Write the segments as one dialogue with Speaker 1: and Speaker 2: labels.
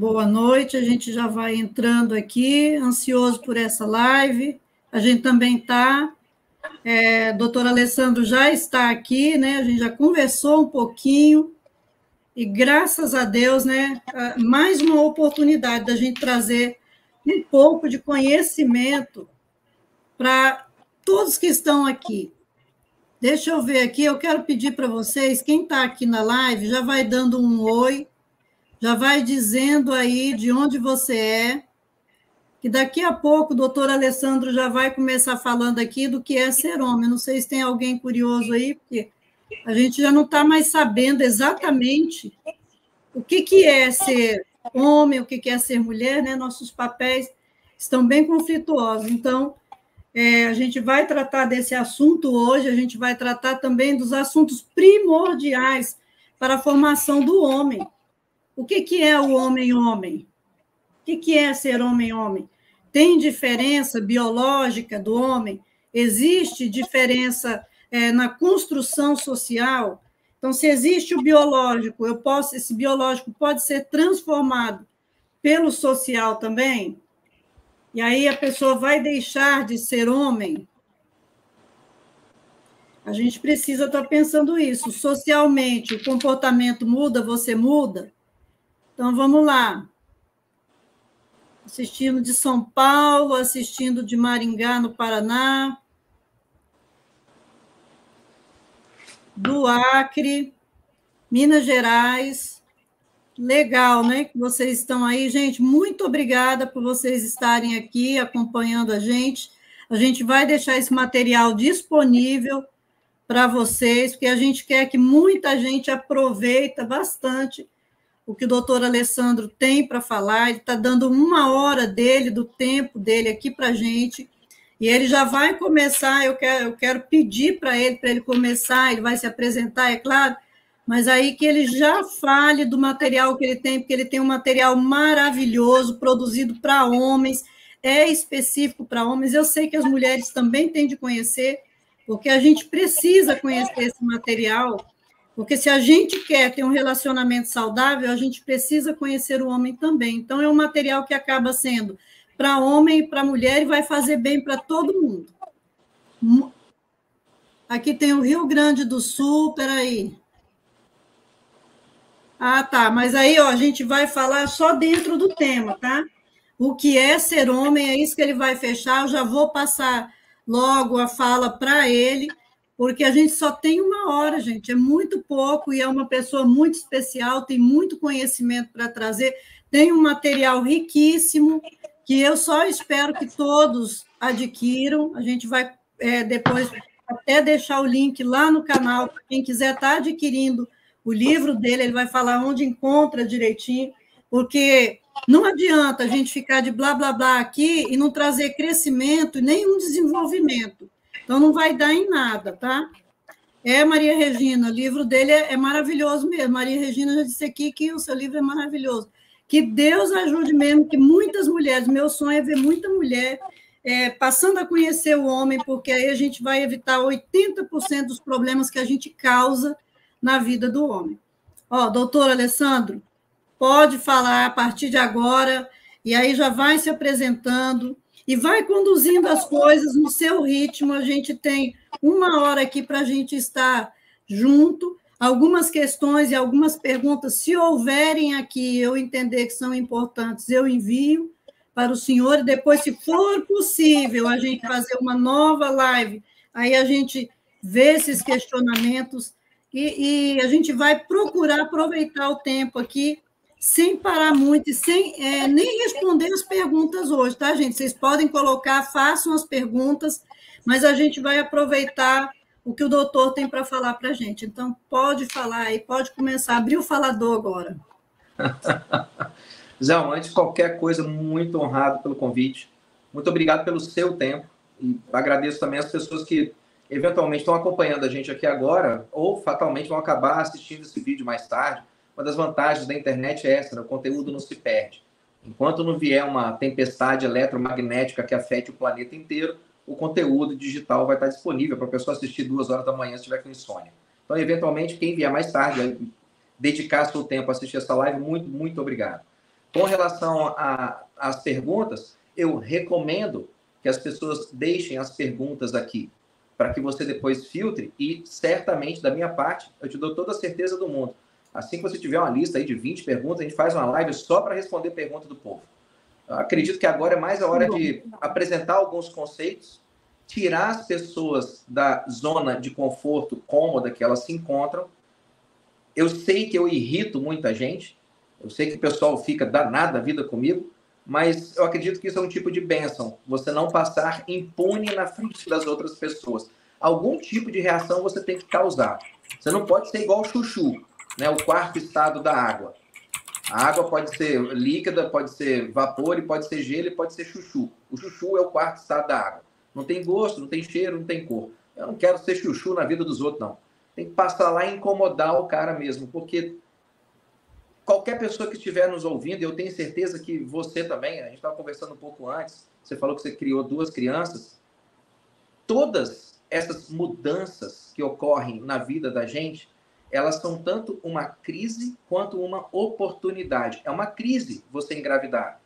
Speaker 1: Boa noite, a gente já vai entrando aqui, ansioso por essa live. A gente também está. É, doutor Alessandro já está aqui, né? A gente já conversou um pouquinho. E graças a Deus, né? Mais uma oportunidade da gente trazer um pouco de conhecimento para todos que estão aqui. Deixa eu ver aqui, eu quero pedir para vocês, quem está aqui na live, já vai dando um oi, já vai dizendo aí de onde você é, que daqui a pouco o doutor Alessandro já vai começar falando aqui do que é ser homem. Não sei se tem alguém curioso aí, porque a gente já não está mais sabendo exatamente o que, que é ser homem, o que, que é ser mulher, né? Nossos papéis estão bem conflituosos. Então, é, a gente vai tratar desse assunto hoje, a gente vai tratar também dos assuntos primordiais para a formação do homem. O que, que é o homem-homem? O que, que é ser homem-homem? Tem diferença biológica do homem? Existe diferença é, na construção social? Então, se existe o biológico, eu posso, esse biológico pode ser transformado pelo social também? E aí a pessoa vai deixar de ser homem? A gente precisa estar pensando isso. Socialmente, o comportamento muda, você muda? Então vamos lá. Assistindo de São Paulo, assistindo de Maringá, no Paraná. Do Acre, Minas Gerais, Legal, né? Que vocês estão aí, gente. Muito obrigada por vocês estarem aqui acompanhando a gente. A gente vai deixar esse material disponível para vocês, porque a gente quer que muita gente aproveita bastante o que o doutor Alessandro tem para falar. Ele está dando uma hora dele, do tempo dele aqui para a gente. E ele já vai começar. Eu quero, eu quero pedir para ele, para ele começar. Ele vai se apresentar, é claro mas aí que ele já fale do material que ele tem, porque ele tem um material maravilhoso, produzido para homens, é específico para homens. Eu sei que as mulheres também têm de conhecer, porque a gente precisa conhecer esse material, porque se a gente quer ter um relacionamento saudável, a gente precisa conhecer o homem também. Então, é um material que acaba sendo para homem e para mulher e vai fazer bem para todo mundo. Aqui tem o Rio Grande do Sul, peraí. Ah, tá. Mas aí, ó, a gente vai falar só dentro do tema, tá? O que é ser homem, é isso que ele vai fechar. Eu já vou passar logo a fala para ele, porque a gente só tem uma hora, gente. É muito pouco e é uma pessoa muito especial, tem muito conhecimento para trazer, tem um material riquíssimo que eu só espero que todos adquiram. A gente vai é, depois até deixar o link lá no canal quem quiser estar tá adquirindo o livro dele, ele vai falar onde encontra direitinho, porque não adianta a gente ficar de blá blá blá aqui e não trazer crescimento e nenhum desenvolvimento. Então não vai dar em nada, tá? É, Maria Regina, o livro dele é, é maravilhoso mesmo. Maria Regina já disse aqui que o seu livro é maravilhoso. Que Deus ajude mesmo, que muitas mulheres, meu sonho é ver muita mulher é, passando a conhecer o homem, porque aí a gente vai evitar 80% dos problemas que a gente causa na vida do homem. Ó, doutor Alessandro, pode falar a partir de agora, e aí já vai se apresentando e vai conduzindo as coisas no seu ritmo. A gente tem uma hora aqui para a gente estar junto. Algumas questões e algumas perguntas, se houverem aqui, eu entender que são importantes, eu envio para o senhor, e depois, se for possível, a gente fazer uma nova live, aí a gente vê esses questionamentos e, e, a gente vai procurar aproveitar o tempo aqui sem parar muito e sem é, nem responder as perguntas hoje, tá, gente? Vocês podem colocar, façam as perguntas, mas a gente vai aproveitar o que o doutor tem para falar para a gente. Então, pode falar aí, pode começar. Abrir o falador agora.
Speaker 2: Zé, antes de qualquer coisa, muito honrado pelo convite. Muito obrigado pelo seu tempo. E agradeço também as pessoas que eventualmente estão acompanhando a gente aqui agora ou fatalmente vão acabar assistindo esse vídeo mais tarde. Uma das vantagens da internet é essa, né? o conteúdo não se perde. Enquanto não vier uma tempestade eletromagnética que afete o planeta inteiro, o conteúdo digital vai estar disponível para a pessoa assistir duas horas da manhã se tiver com insônia. Então, eventualmente, quem vier mais tarde, dedicar seu tempo a assistir essa live, muito, muito obrigado. Com relação às perguntas, eu recomendo que as pessoas deixem as perguntas aqui, para que você depois filtre e certamente, da minha parte, eu te dou toda a certeza do mundo. Assim que você tiver uma lista aí de 20 perguntas, a gente faz uma live só para responder perguntas do povo. Eu acredito que agora é mais a hora de apresentar alguns conceitos, tirar as pessoas da zona de conforto cômoda que elas se encontram. Eu sei que eu irrito muita gente, eu sei que o pessoal fica danado a vida comigo, mas eu acredito que isso é um tipo de bênção. Você não passar impune na frente das outras pessoas. Algum tipo de reação você tem que causar. Você não pode ser igual o chuchu, né? o quarto estado da água. A água pode ser líquida, pode ser vapor, e pode ser gelo, e pode ser chuchu. O chuchu é o quarto estado da água. Não tem gosto, não tem cheiro, não tem cor. Eu não quero ser chuchu na vida dos outros, não. Tem que passar lá e incomodar o cara mesmo, porque qualquer pessoa que estiver nos ouvindo, eu tenho certeza que você também, a gente estava conversando um pouco antes, você falou que você criou duas crianças. Todas essas mudanças que ocorrem na vida da gente, elas são tanto uma crise quanto uma oportunidade. É uma crise você engravidar.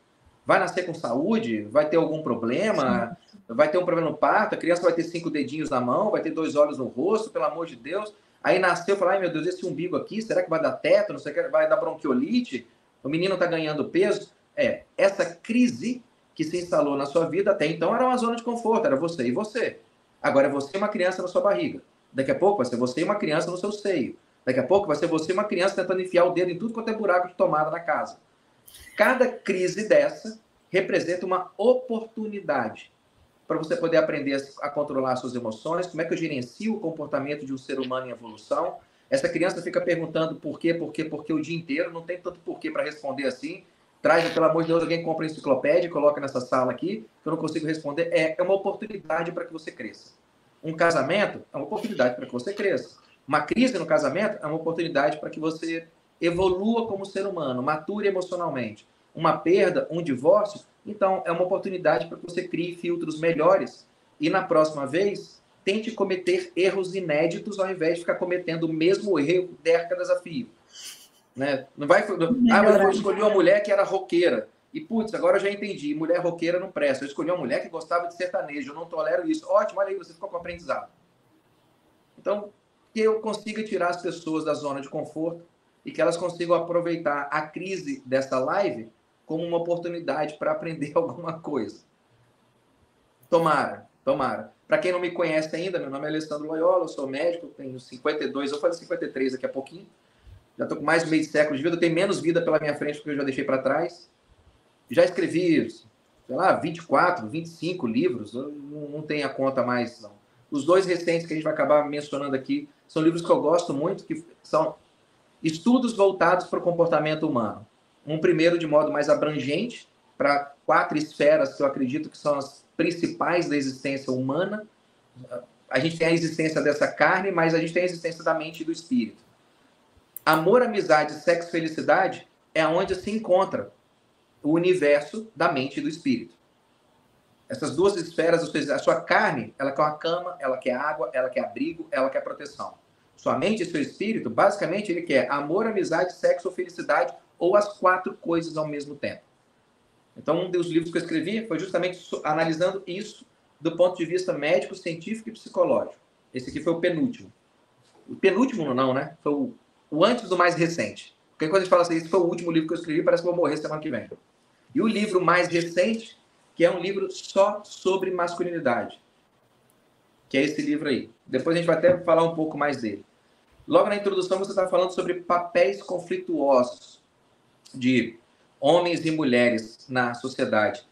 Speaker 2: Vai nascer com saúde? Vai ter algum problema? Vai ter um problema no parto? A criança vai ter cinco dedinhos na mão? Vai ter dois olhos no rosto? Pelo amor de Deus. Aí nasceu, falou, ai meu Deus, esse umbigo aqui, será que vai dar teto? Não sei o que, vai dar bronquiolite? O menino está ganhando peso? É, essa crise que se instalou na sua vida até então era uma zona de conforto, era você e você. Agora é você e uma criança na sua barriga. Daqui a pouco vai ser você e uma criança no seu seio. Daqui a pouco vai ser você uma criança tentando enfiar o dedo em tudo quanto é buraco de tomada na casa. Cada crise dessa representa uma oportunidade para você poder aprender a, controlar suas emoções, como é que eu gerencio o comportamento de um ser humano em evolução. Essa criança fica perguntando por quê, por quê, por quê o dia inteiro, não tem tanto porquê para responder assim. Traz, pelo amor de Deus, alguém compra a enciclopédia, coloca nessa sala aqui, que eu não consigo responder. É, é uma oportunidade para que você cresça. Um casamento é uma oportunidade para que você cresça. Uma crise no casamento é uma oportunidade para que você evolua como ser humano, mature emocionalmente. Uma perda, um divórcio, então, é uma oportunidade para que você crie filtros melhores e na próxima vez tente cometer erros inéditos ao invés de ficar cometendo o mesmo erro décadas a fio. Né? Não vai. Ah, mas eu escolhi uma mulher que era roqueira. E, putz, agora eu já entendi. Mulher roqueira não presta. Eu escolhi uma mulher que gostava de sertanejo. Eu não tolero isso. Ótimo, olha aí, você ficou com aprendizado. Então, que eu consiga tirar as pessoas da zona de conforto e que elas consigam aproveitar a crise dessa live como uma oportunidade para aprender alguma coisa. Tomara, tomara. Para quem não me conhece ainda, meu nome é Alessandro Loyola, eu sou médico, tenho 52, eu fazer 53 daqui a pouquinho. Já estou com mais meio século de vida, eu tenho menos vida pela minha frente porque eu já deixei para trás. Já escrevi, sei lá, 24, 25 livros, eu não, não tenho a conta mais, não. Os dois recentes que a gente vai acabar mencionando aqui são livros que eu gosto muito, que são estudos voltados para o comportamento humano. Um primeiro de modo mais abrangente, para quatro esferas que eu acredito que são as principais da existência humana. A gente tem a existência dessa carne, mas a gente tem a existência da mente e do espírito. Amor, amizade, sexo, felicidade é onde se encontra o universo da mente e do espírito. Essas duas esferas, a sua carne, ela quer uma cama, ela quer água, ela quer abrigo, ela quer proteção. Sua mente e seu espírito, basicamente, ele quer amor, amizade, sexo, felicidade ou as quatro coisas ao mesmo tempo. Então, um dos livros que eu escrevi foi justamente analisando isso do ponto de vista médico, científico e psicológico. Esse aqui foi o penúltimo. O penúltimo não, né? Foi o, o antes do mais recente. Porque quando a gente fala assim, esse foi o último livro que eu escrevi, parece que eu vou morrer semana que vem. E o livro mais recente, que é um livro só sobre masculinidade. Que é esse livro aí. Depois a gente vai até falar um pouco mais dele. Logo na introdução, você está falando sobre papéis conflituosos de homens e mulheres na sociedade.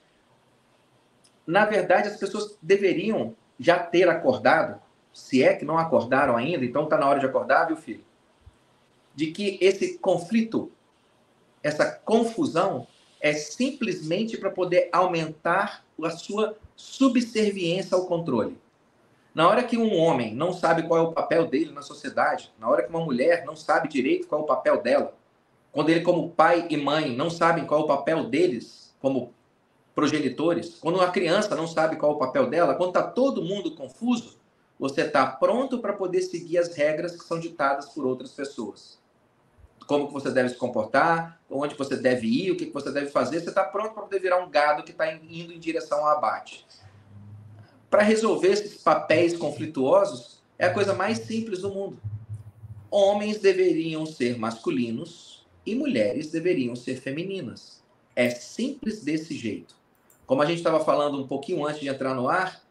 Speaker 2: Na verdade, as pessoas deveriam já ter acordado, se é que não acordaram ainda, então está na hora de acordar, viu, filho? De que esse conflito, essa confusão, é simplesmente para poder aumentar a sua subserviência ao controle. Na hora que um homem não sabe qual é o papel dele na sociedade, na hora que uma mulher não sabe direito qual é o papel dela, quando ele, como pai e mãe, não sabem qual é o papel deles como progenitores, quando uma criança não sabe qual é o papel dela, quando está todo mundo confuso, você está pronto para poder seguir as regras que são ditadas por outras pessoas. Como que você deve se comportar, onde você deve ir, o que, você deve fazer. Você está pronto para poder virar um gado que está indo em direção ao abate. Para resolver esses papéis conflituosos, é a coisa mais simples do mundo. Homens deveriam ser masculinos e mulheres deveriam ser femininas. É simples desse jeito. Como a gente estava falando um pouquinho antes de entrar no ar,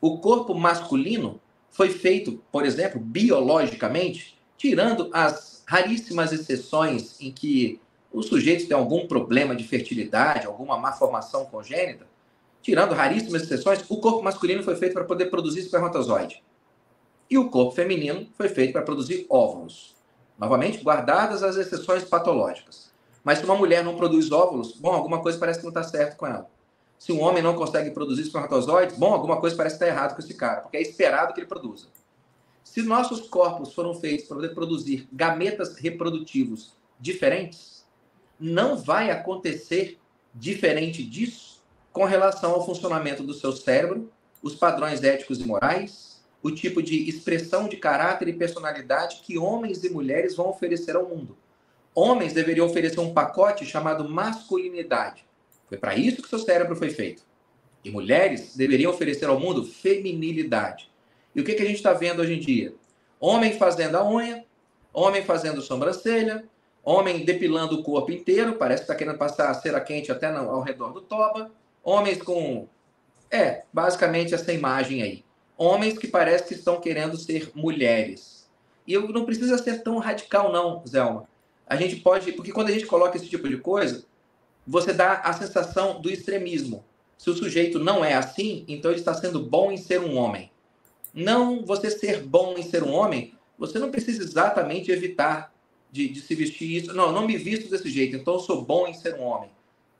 Speaker 2: o corpo masculino foi feito, por exemplo, biologicamente, tirando as raríssimas exceções em que o sujeito tem algum problema de fertilidade, alguma malformação congênita, tirando raríssimas exceções, o corpo masculino foi feito para poder produzir espermatozoide. E o corpo feminino foi feito para produzir óvulos. Novamente, guardadas as exceções patológicas. Mas se uma mulher não produz óvulos, bom, alguma coisa parece que não está certo com ela. Se um homem não consegue produzir espermatozoides, bom, alguma coisa parece estar errado com esse cara, porque é esperado que ele produza. Se nossos corpos foram feitos para poder produzir gametas reprodutivos diferentes, não vai acontecer diferente disso com relação ao funcionamento do seu cérebro, os padrões éticos e morais, o tipo de expressão de caráter e personalidade que homens e mulheres vão oferecer ao mundo. Homens deveriam oferecer um pacote chamado masculinidade, foi para isso que seu cérebro foi feito. E mulheres deveriam oferecer ao mundo feminilidade. E o que, que a gente está vendo hoje em dia? Homem fazendo a unha, homem fazendo sobrancelha, homem depilando o corpo inteiro, parece que está querendo passar a cera quente até ao redor do toba. Homens com. É, basicamente essa imagem aí. Homens que parece que estão querendo ser mulheres. E eu não precisa ser tão radical, não, Zelma. A gente pode. Porque quando a gente coloca esse tipo de coisa, você dá a sensação do extremismo. Se o sujeito não é assim, então ele está sendo bom em ser um homem. Não você ser bom em ser um homem, você não precisa exatamente evitar de, de se vestir isso. Não, não me visto desse jeito, então eu sou bom em ser um homem.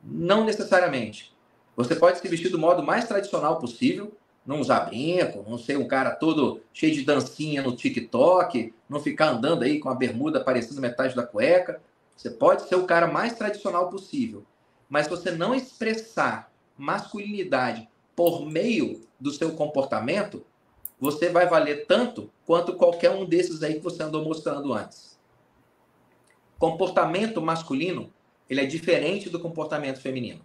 Speaker 2: Não necessariamente. Você pode se vestir do modo mais tradicional possível, não usar brinco, não ser um cara todo cheio de dancinha no TikTok, não ficar andando aí com a bermuda parecendo metade da cueca. Você pode ser o cara mais tradicional possível mas você não expressar masculinidade por meio do seu comportamento, você vai valer tanto quanto qualquer um desses aí que você andou mostrando antes. Comportamento masculino, ele é diferente do comportamento feminino.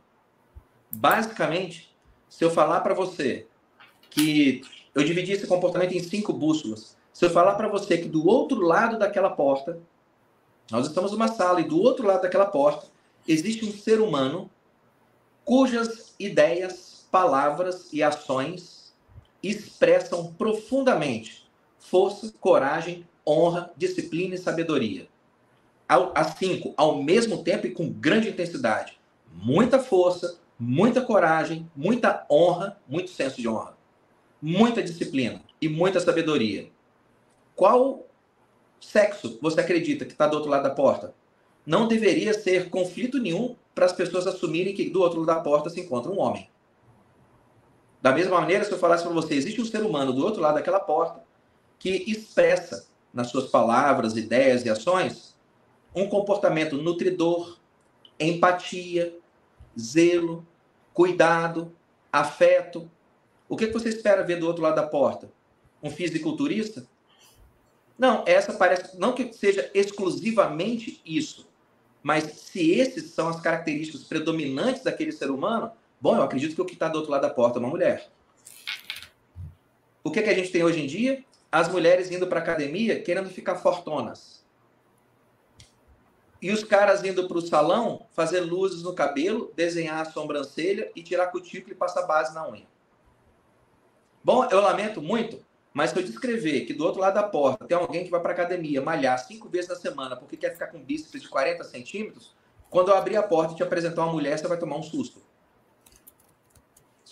Speaker 2: Basicamente, se eu falar para você que eu dividi esse comportamento em cinco bússolas, se eu falar para você que do outro lado daquela porta, nós estamos numa sala e do outro lado daquela porta existe um ser humano cujas ideias, palavras e ações expressam profundamente força, coragem, honra, disciplina e sabedoria. As cinco, ao mesmo tempo e com grande intensidade. Muita força, muita coragem, muita honra, muito senso de honra, muita disciplina e muita sabedoria. Qual sexo você acredita que está do outro lado da porta? não deveria ser conflito nenhum para as pessoas assumirem que do outro lado da porta se encontra um homem. Da mesma maneira, se eu falasse para você, existe um ser humano do outro lado daquela porta que expressa nas suas palavras, ideias e ações um comportamento nutridor, empatia, zelo, cuidado, afeto. O que você espera ver do outro lado da porta? Um fisiculturista? Não, essa parece não que seja exclusivamente isso, mas se esses são as características predominantes daquele ser humano, bom, eu acredito que o que está do outro lado da porta é uma mulher. O que, é que a gente tem hoje em dia? As mulheres indo para academia querendo ficar fortonas. E os caras indo para o salão fazer luzes no cabelo, desenhar a sobrancelha e tirar cutícula e passar base na unha. Bom, eu lamento muito, mas se eu descrever que do outro lado da porta tem alguém que vai para academia malhar cinco vezes na semana porque quer ficar com bíceps de 40 centímetros, quando eu abrir a porta e te apresentar uma mulher, você vai tomar um susto.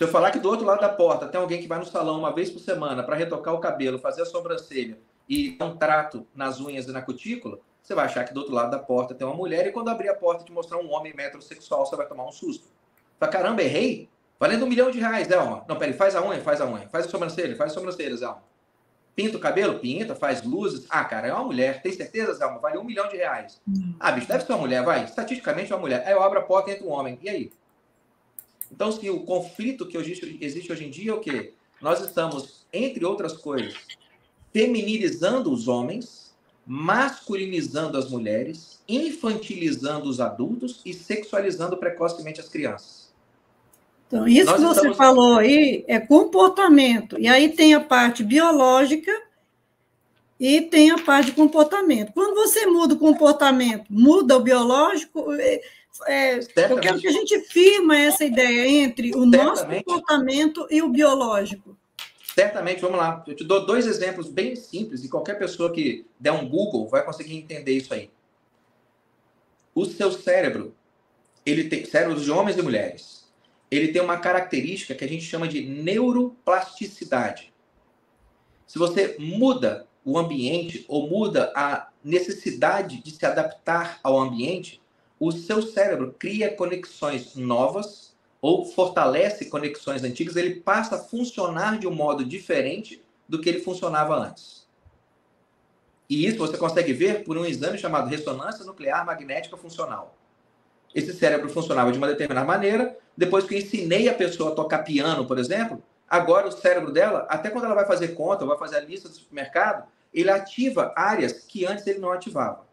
Speaker 2: Se eu falar que do outro lado da porta tem alguém que vai no salão uma vez por semana para retocar o cabelo, fazer a sobrancelha e dar um trato nas unhas e na cutícula, você vai achar que do outro lado da porta tem uma mulher e quando abrir a porta te mostrar um homem metrosexual, você vai tomar um susto. Fala, caramba, errei? Valendo um milhão de reais, Delma. Não, peraí, faz a unha, faz a unha. Faz a sobrancelha, faz a sobrancelha, Zelma. Pinta o cabelo? Pinta, faz luzes. Ah, cara, é uma mulher. Tem certeza, Zelma? Vale um milhão de reais. Hum. Ah, bicho, deve ser uma mulher, vai. Estatisticamente é uma mulher. Aí eu abro a porta e entra um homem. E aí? Então, se o conflito que existe, existe hoje em dia é o quê? Nós estamos, entre outras coisas, feminilizando os homens masculinizando as mulheres, infantilizando os adultos e sexualizando precocemente as crianças.
Speaker 1: Então, isso Nós que você estamos... falou aí é comportamento. E aí tem a parte biológica e tem a parte de comportamento. Quando você muda o comportamento, muda o biológico, é, eu quero que a gente firma essa ideia entre o nosso comportamento e o biológico.
Speaker 2: Certamente, vamos lá. Eu te dou dois exemplos bem simples e qualquer pessoa que der um Google vai conseguir entender isso aí. O seu cérebro, ele tem cérebros de homens e mulheres. Ele tem uma característica que a gente chama de neuroplasticidade. Se você muda o ambiente ou muda a necessidade de se adaptar ao ambiente, o seu cérebro cria conexões novas ou fortalece conexões antigas, ele passa a funcionar de um modo diferente do que ele funcionava antes. E isso você consegue ver por um exame chamado ressonância nuclear magnética funcional. Esse cérebro funcionava de uma determinada maneira, depois que eu ensinei a pessoa a tocar piano, por exemplo, agora o cérebro dela, até quando ela vai fazer conta, vai fazer a lista do supermercado, ele ativa áreas que antes ele não ativava.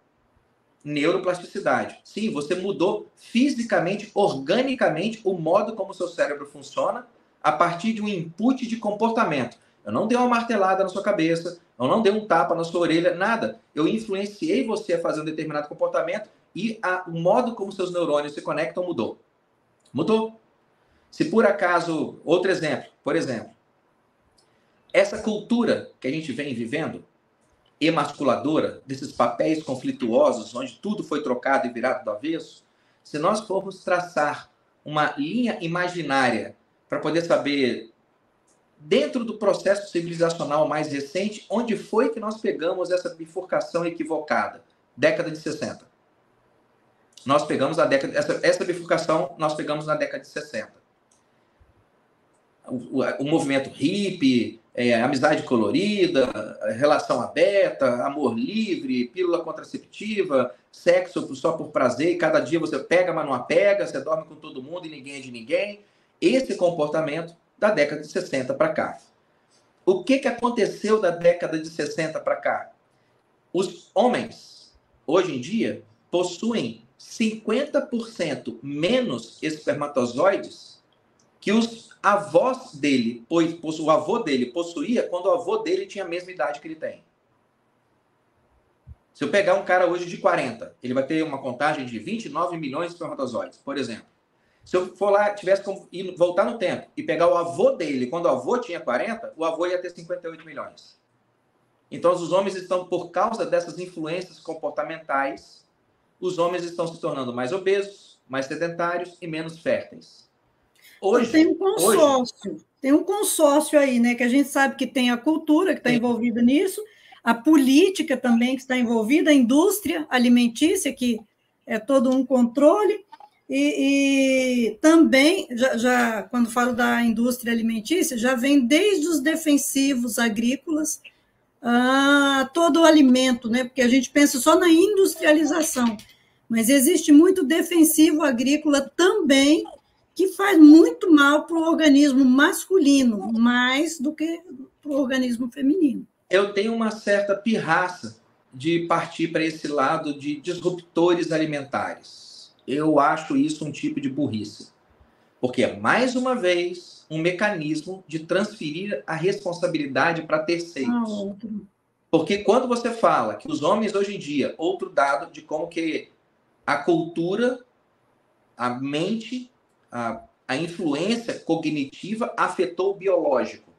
Speaker 2: Neuroplasticidade. Sim, você mudou fisicamente, organicamente, o modo como o seu cérebro funciona a partir de um input de comportamento. Eu não dei uma martelada na sua cabeça, eu não dei um tapa na sua orelha, nada. Eu influenciei você a fazer um determinado comportamento e a, o modo como seus neurônios se conectam mudou. Mudou. Se por acaso, outro exemplo, por exemplo, essa cultura que a gente vem vivendo, emasculadora, desses papéis conflituosos, onde tudo foi trocado e virado do avesso, se nós formos traçar uma linha imaginária para poder saber, dentro do processo civilizacional mais recente, onde foi que nós pegamos essa bifurcação equivocada? Década de 60. Nós pegamos a década, essa, essa bifurcação nós pegamos na década de 60. O, o, o movimento hippie, é, amizade colorida, relação aberta, amor livre, pílula contraceptiva, sexo só por prazer, e cada dia você pega, mas não apega, você dorme com todo mundo e ninguém é de ninguém. Esse comportamento da década de 60 para cá. O que, que aconteceu da década de 60 para cá? Os homens, hoje em dia, possuem 50% menos espermatozoides que os avós dele, pois o avô dele possuía quando o avô dele tinha a mesma idade que ele tem. Se eu pegar um cara hoje de 40, ele vai ter uma contagem de 29 milhões de espermatozoides, por exemplo. Se eu for lá, tivesse ir, voltar no tempo e pegar o avô dele, quando o avô tinha 40, o avô ia ter 58 milhões. Então, os homens estão, por causa dessas influências comportamentais, os homens estão se tornando mais obesos, mais sedentários e menos férteis.
Speaker 1: Hoje tem um consórcio, hoje... tem um consórcio aí, né? Que a gente sabe que tem a cultura que está envolvida nisso, a política também que está envolvida, a indústria alimentícia, que é todo um controle, e, e também, já, já, quando falo da indústria alimentícia, já vem desde os defensivos agrícolas a todo o alimento, né? Porque a gente pensa só na industrialização, mas existe muito defensivo agrícola também que faz muito mal para o organismo masculino, mais do que para o organismo feminino.
Speaker 2: Eu tenho uma certa pirraça de partir para esse lado de disruptores alimentares. Eu acho isso um tipo de burrice. Porque é, mais uma vez, um mecanismo de transferir a responsabilidade para terceiros. Porque quando você fala que os homens hoje em dia, outro dado de como que a cultura, a mente a, a influência cognitiva afetou o biológico.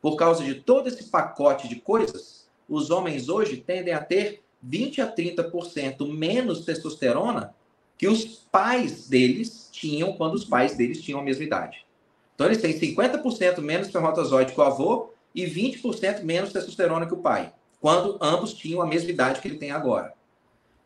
Speaker 2: Por causa de todo esse pacote de coisas, os homens hoje tendem a ter 20 a 30% menos testosterona que os pais deles tinham quando os pais deles tinham a mesma idade. Então eles têm 50% menos espermatozoide que o avô e 20% menos testosterona que o pai, quando ambos tinham a mesma idade que ele tem agora.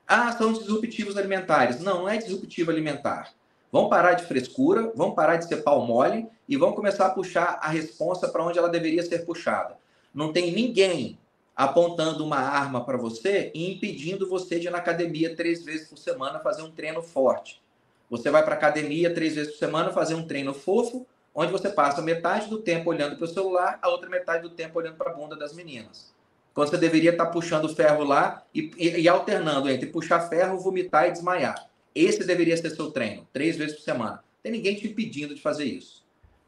Speaker 2: Ah, são disruptivos alimentares. Não, não é disruptivo alimentar. Vão parar de frescura, vão parar de ser pau mole e vão começar a puxar a responsa para onde ela deveria ser puxada. Não tem ninguém apontando uma arma para você e impedindo você de ir na academia três vezes por semana fazer um treino forte. Você vai para a academia três vezes por semana fazer um treino fofo, onde você passa metade do tempo olhando para o celular, a outra metade do tempo olhando para a bunda das meninas. quando você deveria estar puxando o ferro lá e, e, e alternando entre puxar ferro, vomitar e desmaiar. Esse deveria ser seu treino, três vezes por semana. Não tem ninguém te impedindo de fazer isso.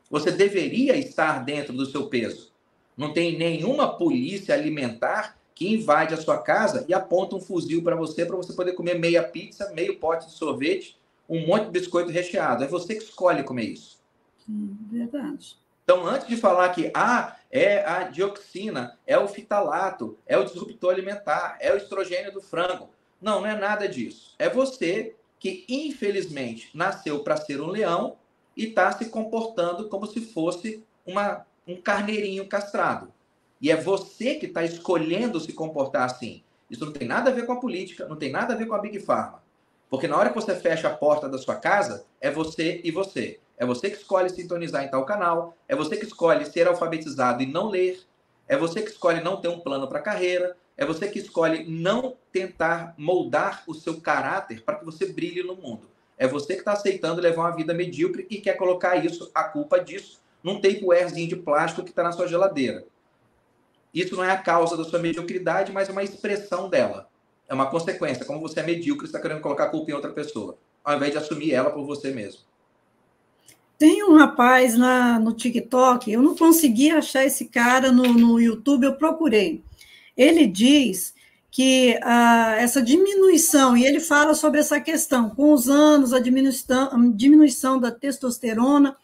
Speaker 2: Você deveria estar dentro do seu peso. Não tem nenhuma polícia alimentar que invade a sua casa e aponta um fuzil para você, para você poder comer meia pizza, meio pote de sorvete, um monte de biscoito recheado. É você que escolhe comer isso.
Speaker 1: Sim, verdade.
Speaker 2: Então, antes de falar que ah, é a dioxina, é o fitalato, é o disruptor alimentar, é o estrogênio do frango. Não, não é nada disso. É você que, infelizmente, nasceu para ser um leão e está se comportando como se fosse uma, um carneirinho castrado. E é você que está escolhendo se comportar assim. Isso não tem nada a ver com a política, não tem nada a ver com a Big Pharma. Porque na hora que você fecha a porta da sua casa, é você e você. É você que escolhe sintonizar em tal canal, é você que escolhe ser alfabetizado e não ler, é você que escolhe não ter um plano para a carreira, é você que escolhe não tentar moldar o seu caráter para que você brilhe no mundo. É você que está aceitando levar uma vida medíocre e quer colocar isso, a culpa disso, num tapewarezinho de plástico que está na sua geladeira. Isso não é a causa da sua mediocridade, mas é uma expressão dela. É uma consequência. Como você é medíocre, está querendo colocar a culpa em outra pessoa, ao invés de assumir ela por você mesmo.
Speaker 1: Tem um rapaz lá no TikTok, eu não consegui achar esse cara no, no YouTube, eu procurei. Ele diz que ah, essa diminuição, e ele fala sobre essa questão, com os anos, a diminuição, a diminuição da testosterona,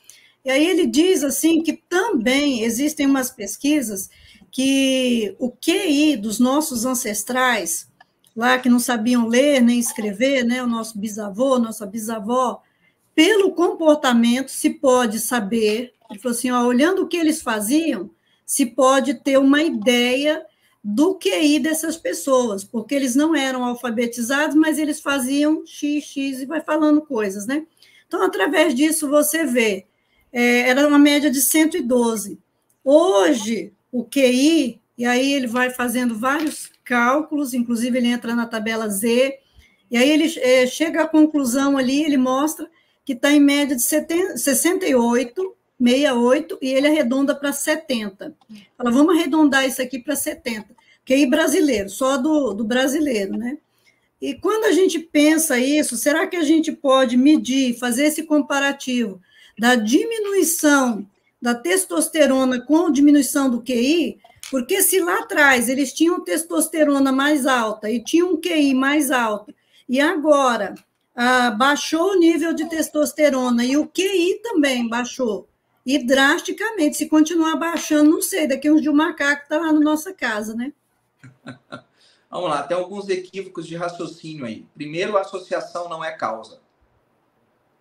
Speaker 1: e aí ele diz assim que também existem umas pesquisas que o QI dos nossos ancestrais, lá que não sabiam ler nem escrever, né, o nosso bisavô, nossa bisavó, pelo comportamento se pode saber, ele falou assim, ó, olhando o que eles faziam, se pode ter uma ideia do QI dessas pessoas, porque eles não eram alfabetizados, mas eles faziam x, x e vai falando coisas, né? Então, através disso, você vê, é, era uma média de 112. Hoje, o QI, e aí ele vai fazendo vários cálculos, inclusive ele entra na tabela Z, e aí ele é, chega à conclusão ali, ele mostra que está em média de 70, 68, 68, e ele arredonda para 70. Fala, vamos arredondar isso aqui para 70. QI brasileiro, só do, do brasileiro, né? E quando a gente pensa isso, será que a gente pode medir, fazer esse comparativo da diminuição da testosterona com diminuição do QI, porque se lá atrás eles tinham testosterona mais alta e tinham um QI mais alto, e agora ah, baixou o nível de testosterona e o QI também baixou, e drasticamente, se continuar baixando, não sei, daqui uns de um macaco está lá na nossa casa, né?
Speaker 2: Vamos lá, tem alguns equívocos de raciocínio aí. Primeiro, associação não é causa.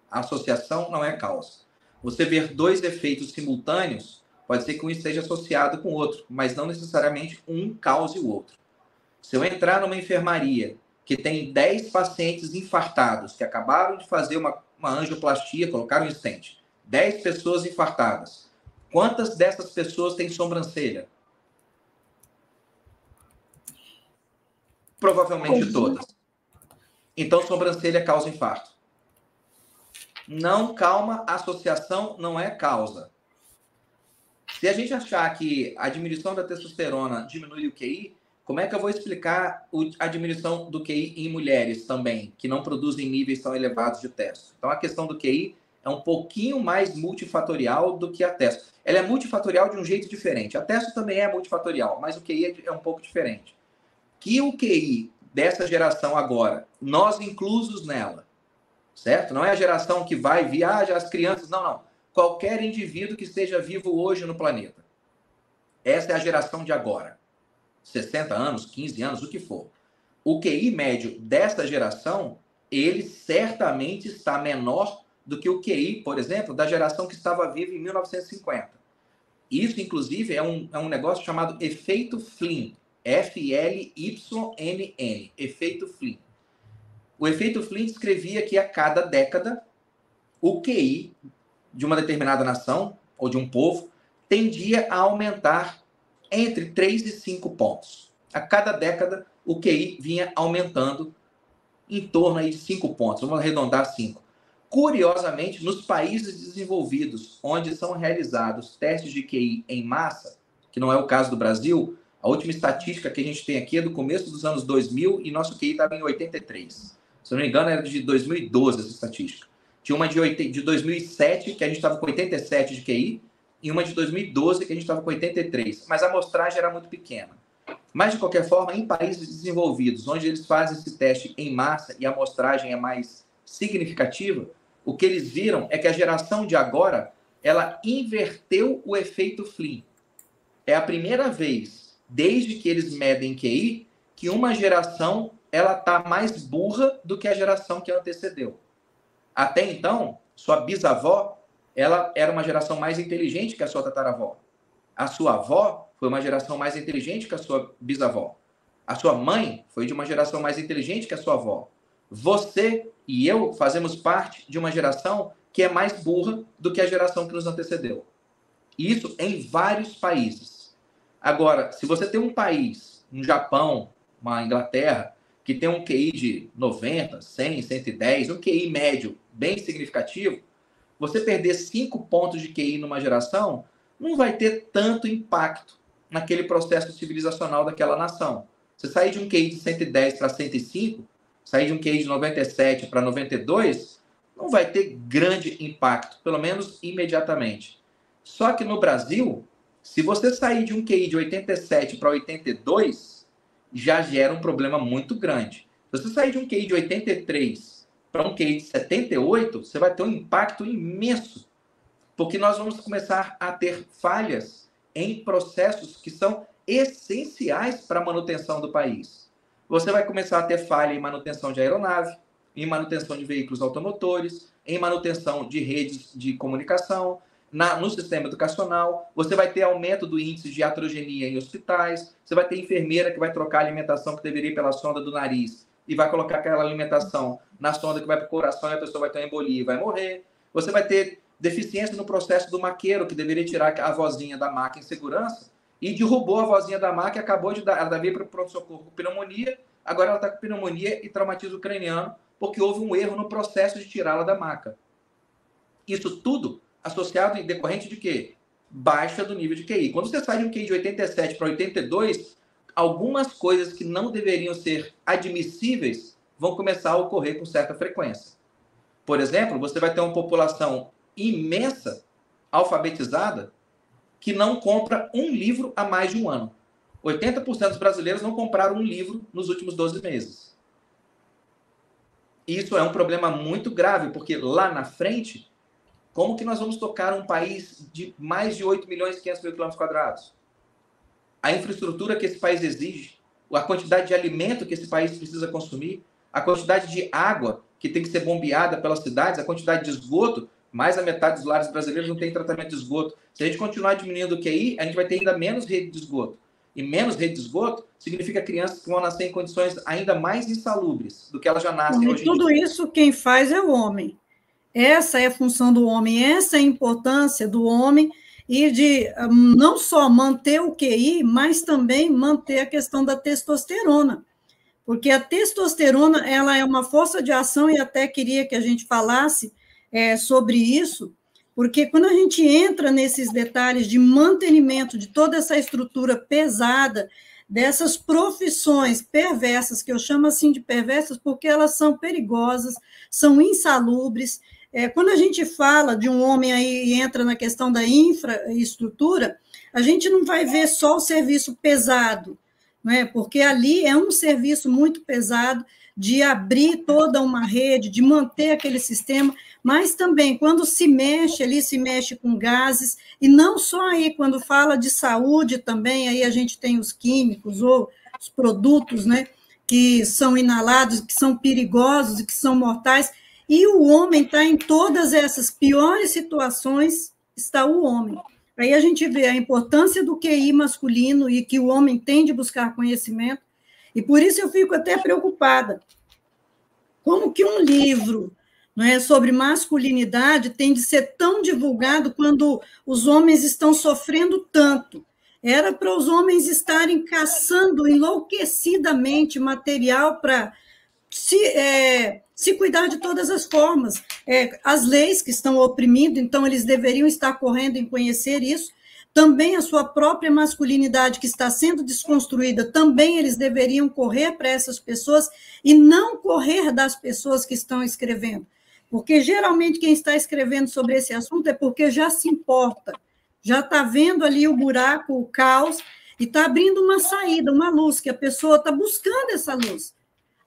Speaker 2: A associação não é causa. Você ver dois efeitos simultâneos, pode ser que um esteja associado com o outro, mas não necessariamente um cause o outro. Se eu entrar numa enfermaria que tem 10 pacientes infartados, que acabaram de fazer uma, uma angioplastia, colocaram um stent, 10 pessoas infartadas, quantas dessas pessoas têm sobrancelha? Provavelmente todas. Então, sobrancelha causa infarto. Não, calma, associação não é causa. Se a gente achar que a diminuição da testosterona diminui o QI, como é que eu vou explicar a diminuição do QI em mulheres também, que não produzem níveis tão elevados de testo? Então, a questão do QI é um pouquinho mais multifatorial do que a testo. Ela é multifatorial de um jeito diferente. A testo também é multifatorial, mas o QI é um pouco diferente. Que o QI dessa geração agora, nós inclusos nela, certo? Não é a geração que vai viaja as crianças, não, não. Qualquer indivíduo que esteja vivo hoje no planeta. Essa é a geração de agora. 60 anos, 15 anos, o que for. O QI médio dessa geração, ele certamente está menor do que o QI, por exemplo, da geração que estava viva em 1950. Isso, inclusive, é um, é um negócio chamado efeito Flynn. F-L-Y-N-N. Efeito Flynn. O efeito Flynn descrevia que a cada década o QI de uma determinada nação ou de um povo tendia a aumentar entre 3 e 5 pontos. A cada década o QI vinha aumentando em torno aí de 5 pontos, vamos arredondar 5. Curiosamente, nos países desenvolvidos, onde são realizados testes de QI em massa, que não é o caso do Brasil, A última estatística que a gente tem aqui é do começo dos anos 2000 e nosso QI estava em 83. Se eu não me engano, era de 2012 essa estatística. Tinha uma de, 8, de 2007, que a gente estava com 87 de QI, e uma de 2012, que a gente estava com 83. Mas a amostragem era muito pequena. Mas, de qualquer forma, em países desenvolvidos, onde eles fazem esse teste em massa e a amostragem é mais significativa, o que eles viram é que a geração de agora ela inverteu o efeito Flynn. É a primeira vez, desde que eles medem QI, que uma geração ela está mais burra do que a geração que antecedeu. Até então, sua bisavó ela era uma geração mais inteligente que a sua tataravó. A sua avó foi uma geração mais inteligente que a sua bisavó. A sua mãe foi de uma geração mais inteligente que a sua avó. Você e eu fazemos parte de uma geração que é mais burra do que a geração que nos antecedeu. Isso em vários países. Agora, se você tem um país, um Japão, uma Inglaterra, que tem um QI de 90, 100, 110, um QI médio bem significativo, você perder 5 pontos de QI numa geração não vai ter tanto impacto naquele processo civilizacional daquela nação. Você sair de um QI de 110 para 105, sair de um QI de 97 para 92, não vai ter grande impacto, pelo menos imediatamente. Só que no Brasil, se você sair de um QI de 87 para 82, já gera um problema muito grande. Se você sair de um QI de 83 para um QI de 78, você vai ter um impacto imenso, porque nós vamos começar a ter falhas em processos que são essenciais para a manutenção do país. Você vai começar a ter falha em manutenção de aeronave, em manutenção de veículos automotores, em manutenção de redes de comunicação, na, no sistema educacional, você vai ter aumento do índice de atrogenia em hospitais, você vai ter enfermeira que vai trocar a alimentação que deveria ir pela sonda do nariz e vai colocar aquela alimentação na sonda que vai para o coração e a pessoa vai ter uma embolia e vai morrer. Você vai ter deficiência no processo do maqueiro, que deveria tirar a vozinha da maca em segurança, e derrubou a vozinha da maca e acabou de dar, ela devia para o pronto-socorro com pneumonia, agora ela está com pneumonia e traumatismo craniano, porque houve um erro no processo de tirá-la da maca. Isso tudo associado em decorrente de quê? Baixa do nível de QI. Quando você sai de um QI de 87 para 82, algumas coisas que não deveriam ser admissíveis vão começar a ocorrer com certa frequência. Por exemplo, você vai ter uma população imensa, alfabetizada, que não compra um livro há mais de um ano. 80% dos brasileiros não compraram um livro nos últimos 12 meses. Isso é um problema muito grave, porque lá na frente, como que nós vamos tocar um país de mais de 8 milhões e 500 mil quilômetros quadrados? A infraestrutura que esse país exige, a quantidade de alimento que esse país precisa consumir, a quantidade de água que tem que ser bombeada pelas cidades, a quantidade de esgoto, mais da metade dos lares brasileiros não tem tratamento de esgoto. Se a gente continuar diminuindo o QI, a gente vai ter ainda menos rede de esgoto e menos rede de esgoto, significa crianças que vão nascer em condições ainda mais insalubres do que elas já nascem
Speaker 1: e hoje Tudo isso quem faz é o homem. Essa é a função do homem, essa é a importância do homem e de hum, não só manter o QI, mas também manter a questão da testosterona. Porque a testosterona ela é uma força de ação e até queria que a gente falasse é, sobre isso, porque quando a gente entra nesses detalhes de mantenimento de toda essa estrutura pesada, dessas profissões perversas, que eu chamo assim de perversas porque elas são perigosas, são insalubres. É, quando a gente fala de um homem aí e entra na questão da infraestrutura, a gente não vai ver só o serviço pesado, não é? porque ali é um serviço muito pesado de abrir toda uma rede, de manter aquele sistema, mas também quando se mexe ali, se mexe com gases, e não só aí, quando fala de saúde também, aí a gente tem os químicos ou os produtos, né, que são inalados, que são perigosos e que são mortais, e o homem está em todas essas piores situações, está o homem. Aí a gente vê a importância do QI masculino e que o homem tem de buscar conhecimento, e por isso eu fico até preocupada. Como que um livro é, sobre masculinidade tem de ser tão divulgado quando os homens estão sofrendo tanto? Era para os homens estarem caçando enlouquecidamente material para se, é, se cuidar de todas as formas. É, as leis que estão oprimindo, então eles deveriam estar correndo em conhecer isso, também a sua própria masculinidade que está sendo desconstruída, também eles deveriam correr para essas pessoas e não correr das pessoas que estão escrevendo. Porque geralmente quem está escrevendo sobre esse assunto é porque já se importa, já está vendo ali o buraco, o caos, e está abrindo uma saída, uma luz, que a pessoa está buscando essa luz.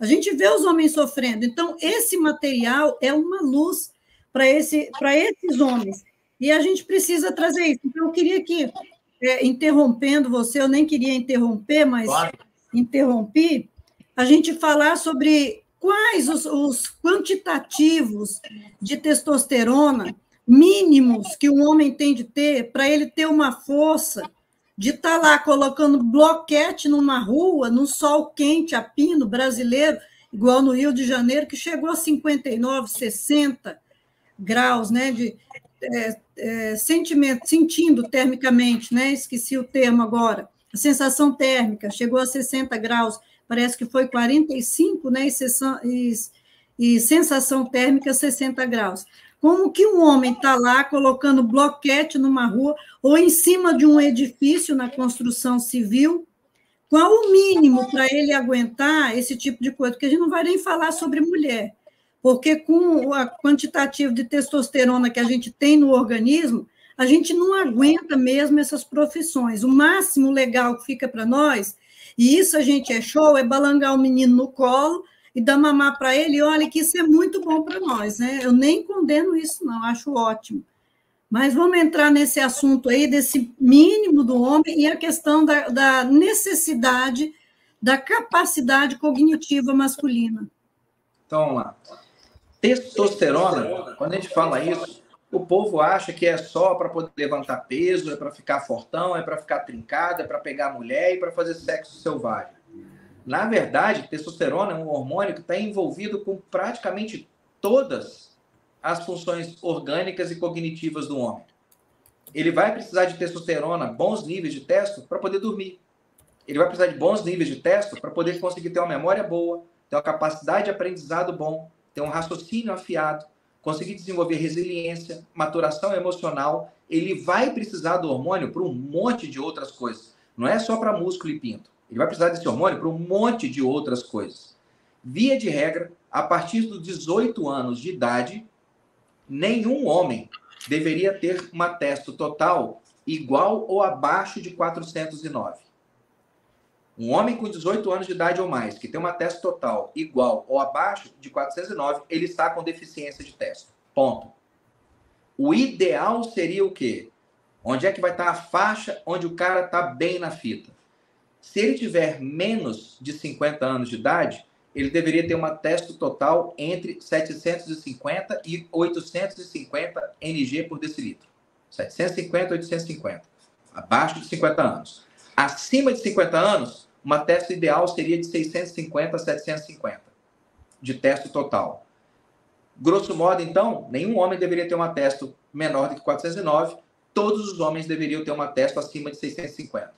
Speaker 1: A gente vê os homens sofrendo. Então, esse material é uma luz para esse, esses homens. E a gente precisa trazer isso. Então, eu queria que, é, interrompendo você, eu nem queria interromper, mas claro. interrompi, a gente falar sobre quais os, os quantitativos de testosterona mínimos que um homem tem de ter para ele ter uma força de estar tá lá colocando bloquete numa rua, no sol quente, a pino brasileiro, igual no Rio de Janeiro, que chegou a 59, 60 graus, né? De é, é, sentimento, sentindo termicamente, né? Esqueci o termo agora. A sensação térmica chegou a 60 graus, parece que foi 45, né? E, e, e sensação térmica 60 graus. Como que um homem está lá colocando bloquete numa rua ou em cima de um edifício na construção civil? Qual o mínimo para ele aguentar esse tipo de coisa? Porque a gente não vai nem falar sobre mulher, porque com o quantitativo de testosterona que a gente tem no organismo, a gente não aguenta mesmo essas profissões. O máximo legal que fica para nós, e isso a gente é show, é balangar o menino no colo, e dar mamar para ele, olha que isso é muito bom para nós, né? Eu nem condeno isso, não, acho ótimo. Mas vamos entrar nesse assunto aí, desse mínimo do homem e a questão da, da necessidade da capacidade cognitiva masculina.
Speaker 2: Então, vamos lá. Testosterona, quando a gente fala isso, o povo acha que é só para poder levantar peso, é para ficar fortão, é para ficar trincado, é para pegar mulher e para fazer sexo selvagem. Na verdade, testosterona é um hormônio que está envolvido com praticamente todas as funções orgânicas e cognitivas do homem. Ele vai precisar de testosterona, bons níveis de testo, para poder dormir. Ele vai precisar de bons níveis de testo para poder conseguir ter uma memória boa, ter uma capacidade de aprendizado bom, ter um raciocínio afiado, conseguir desenvolver resiliência, maturação emocional. Ele vai precisar do hormônio para um monte de outras coisas. Não é só para músculo e pinto. Ele vai precisar desse hormônio para um monte de outras coisas. Via de regra, a partir dos 18 anos de idade, nenhum homem deveria ter uma testo total igual ou abaixo de 409. Um homem com 18 anos de idade ou mais, que tem uma testo total igual ou abaixo de 409, ele está com deficiência de testo. Ponto. O ideal seria o quê? Onde é que vai estar a faixa onde o cara está bem na fita? Se ele tiver menos de 50 anos de idade, ele deveria ter uma testo total entre 750 e 850 NG por decilitro. 750 e 850. Abaixo de 50 anos. Acima de 50 anos, uma testo ideal seria de 650 a 750 de testo total. Grosso modo, então, nenhum homem deveria ter uma testo menor do que 409, todos os homens deveriam ter uma testo acima de 650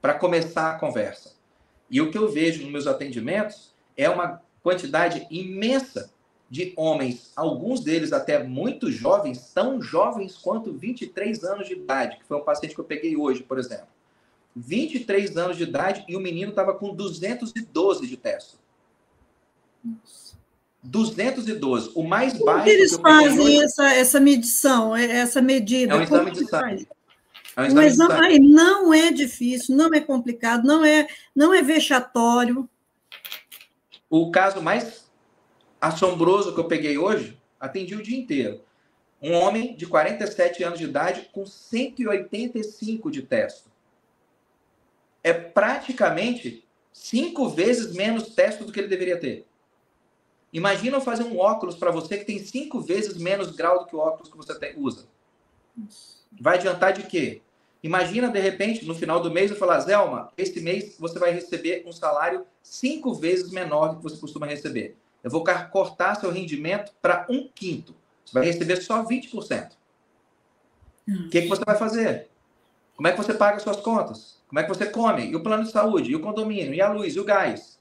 Speaker 2: para começar a conversa. E o que eu vejo nos meus atendimentos é uma quantidade imensa de homens, alguns deles até muito jovens, tão jovens quanto 23 anos de idade, que foi um paciente que eu peguei hoje, por exemplo. 23 anos de idade e o menino estava com 212 de testo. 212, o mais
Speaker 1: Como
Speaker 2: baixo.
Speaker 1: Que eles fazem essa, essa medição, essa medida?
Speaker 2: É um exame de sangue.
Speaker 1: É um exame, aí, não é difícil, não é complicado, não é, não é vexatório.
Speaker 2: O caso mais assombroso que eu peguei hoje, atendi o dia inteiro. Um homem de 47 anos de idade com 185 de testo. É praticamente cinco vezes menos testo do que ele deveria ter. Imagina eu fazer um óculos para você que tem cinco vezes menos grau do que o óculos que você usa. Vai adiantar de quê? Imagina, de repente, no final do mês, eu falar, Zelma, esse mês você vai receber um salário cinco vezes menor do que você costuma receber. Eu vou cortar seu rendimento para um quinto. Você vai receber só 20%. O que, que você vai fazer? Como é que você paga suas contas? Como é que você come? E o plano de saúde? E o condomínio? E a luz? E o gás?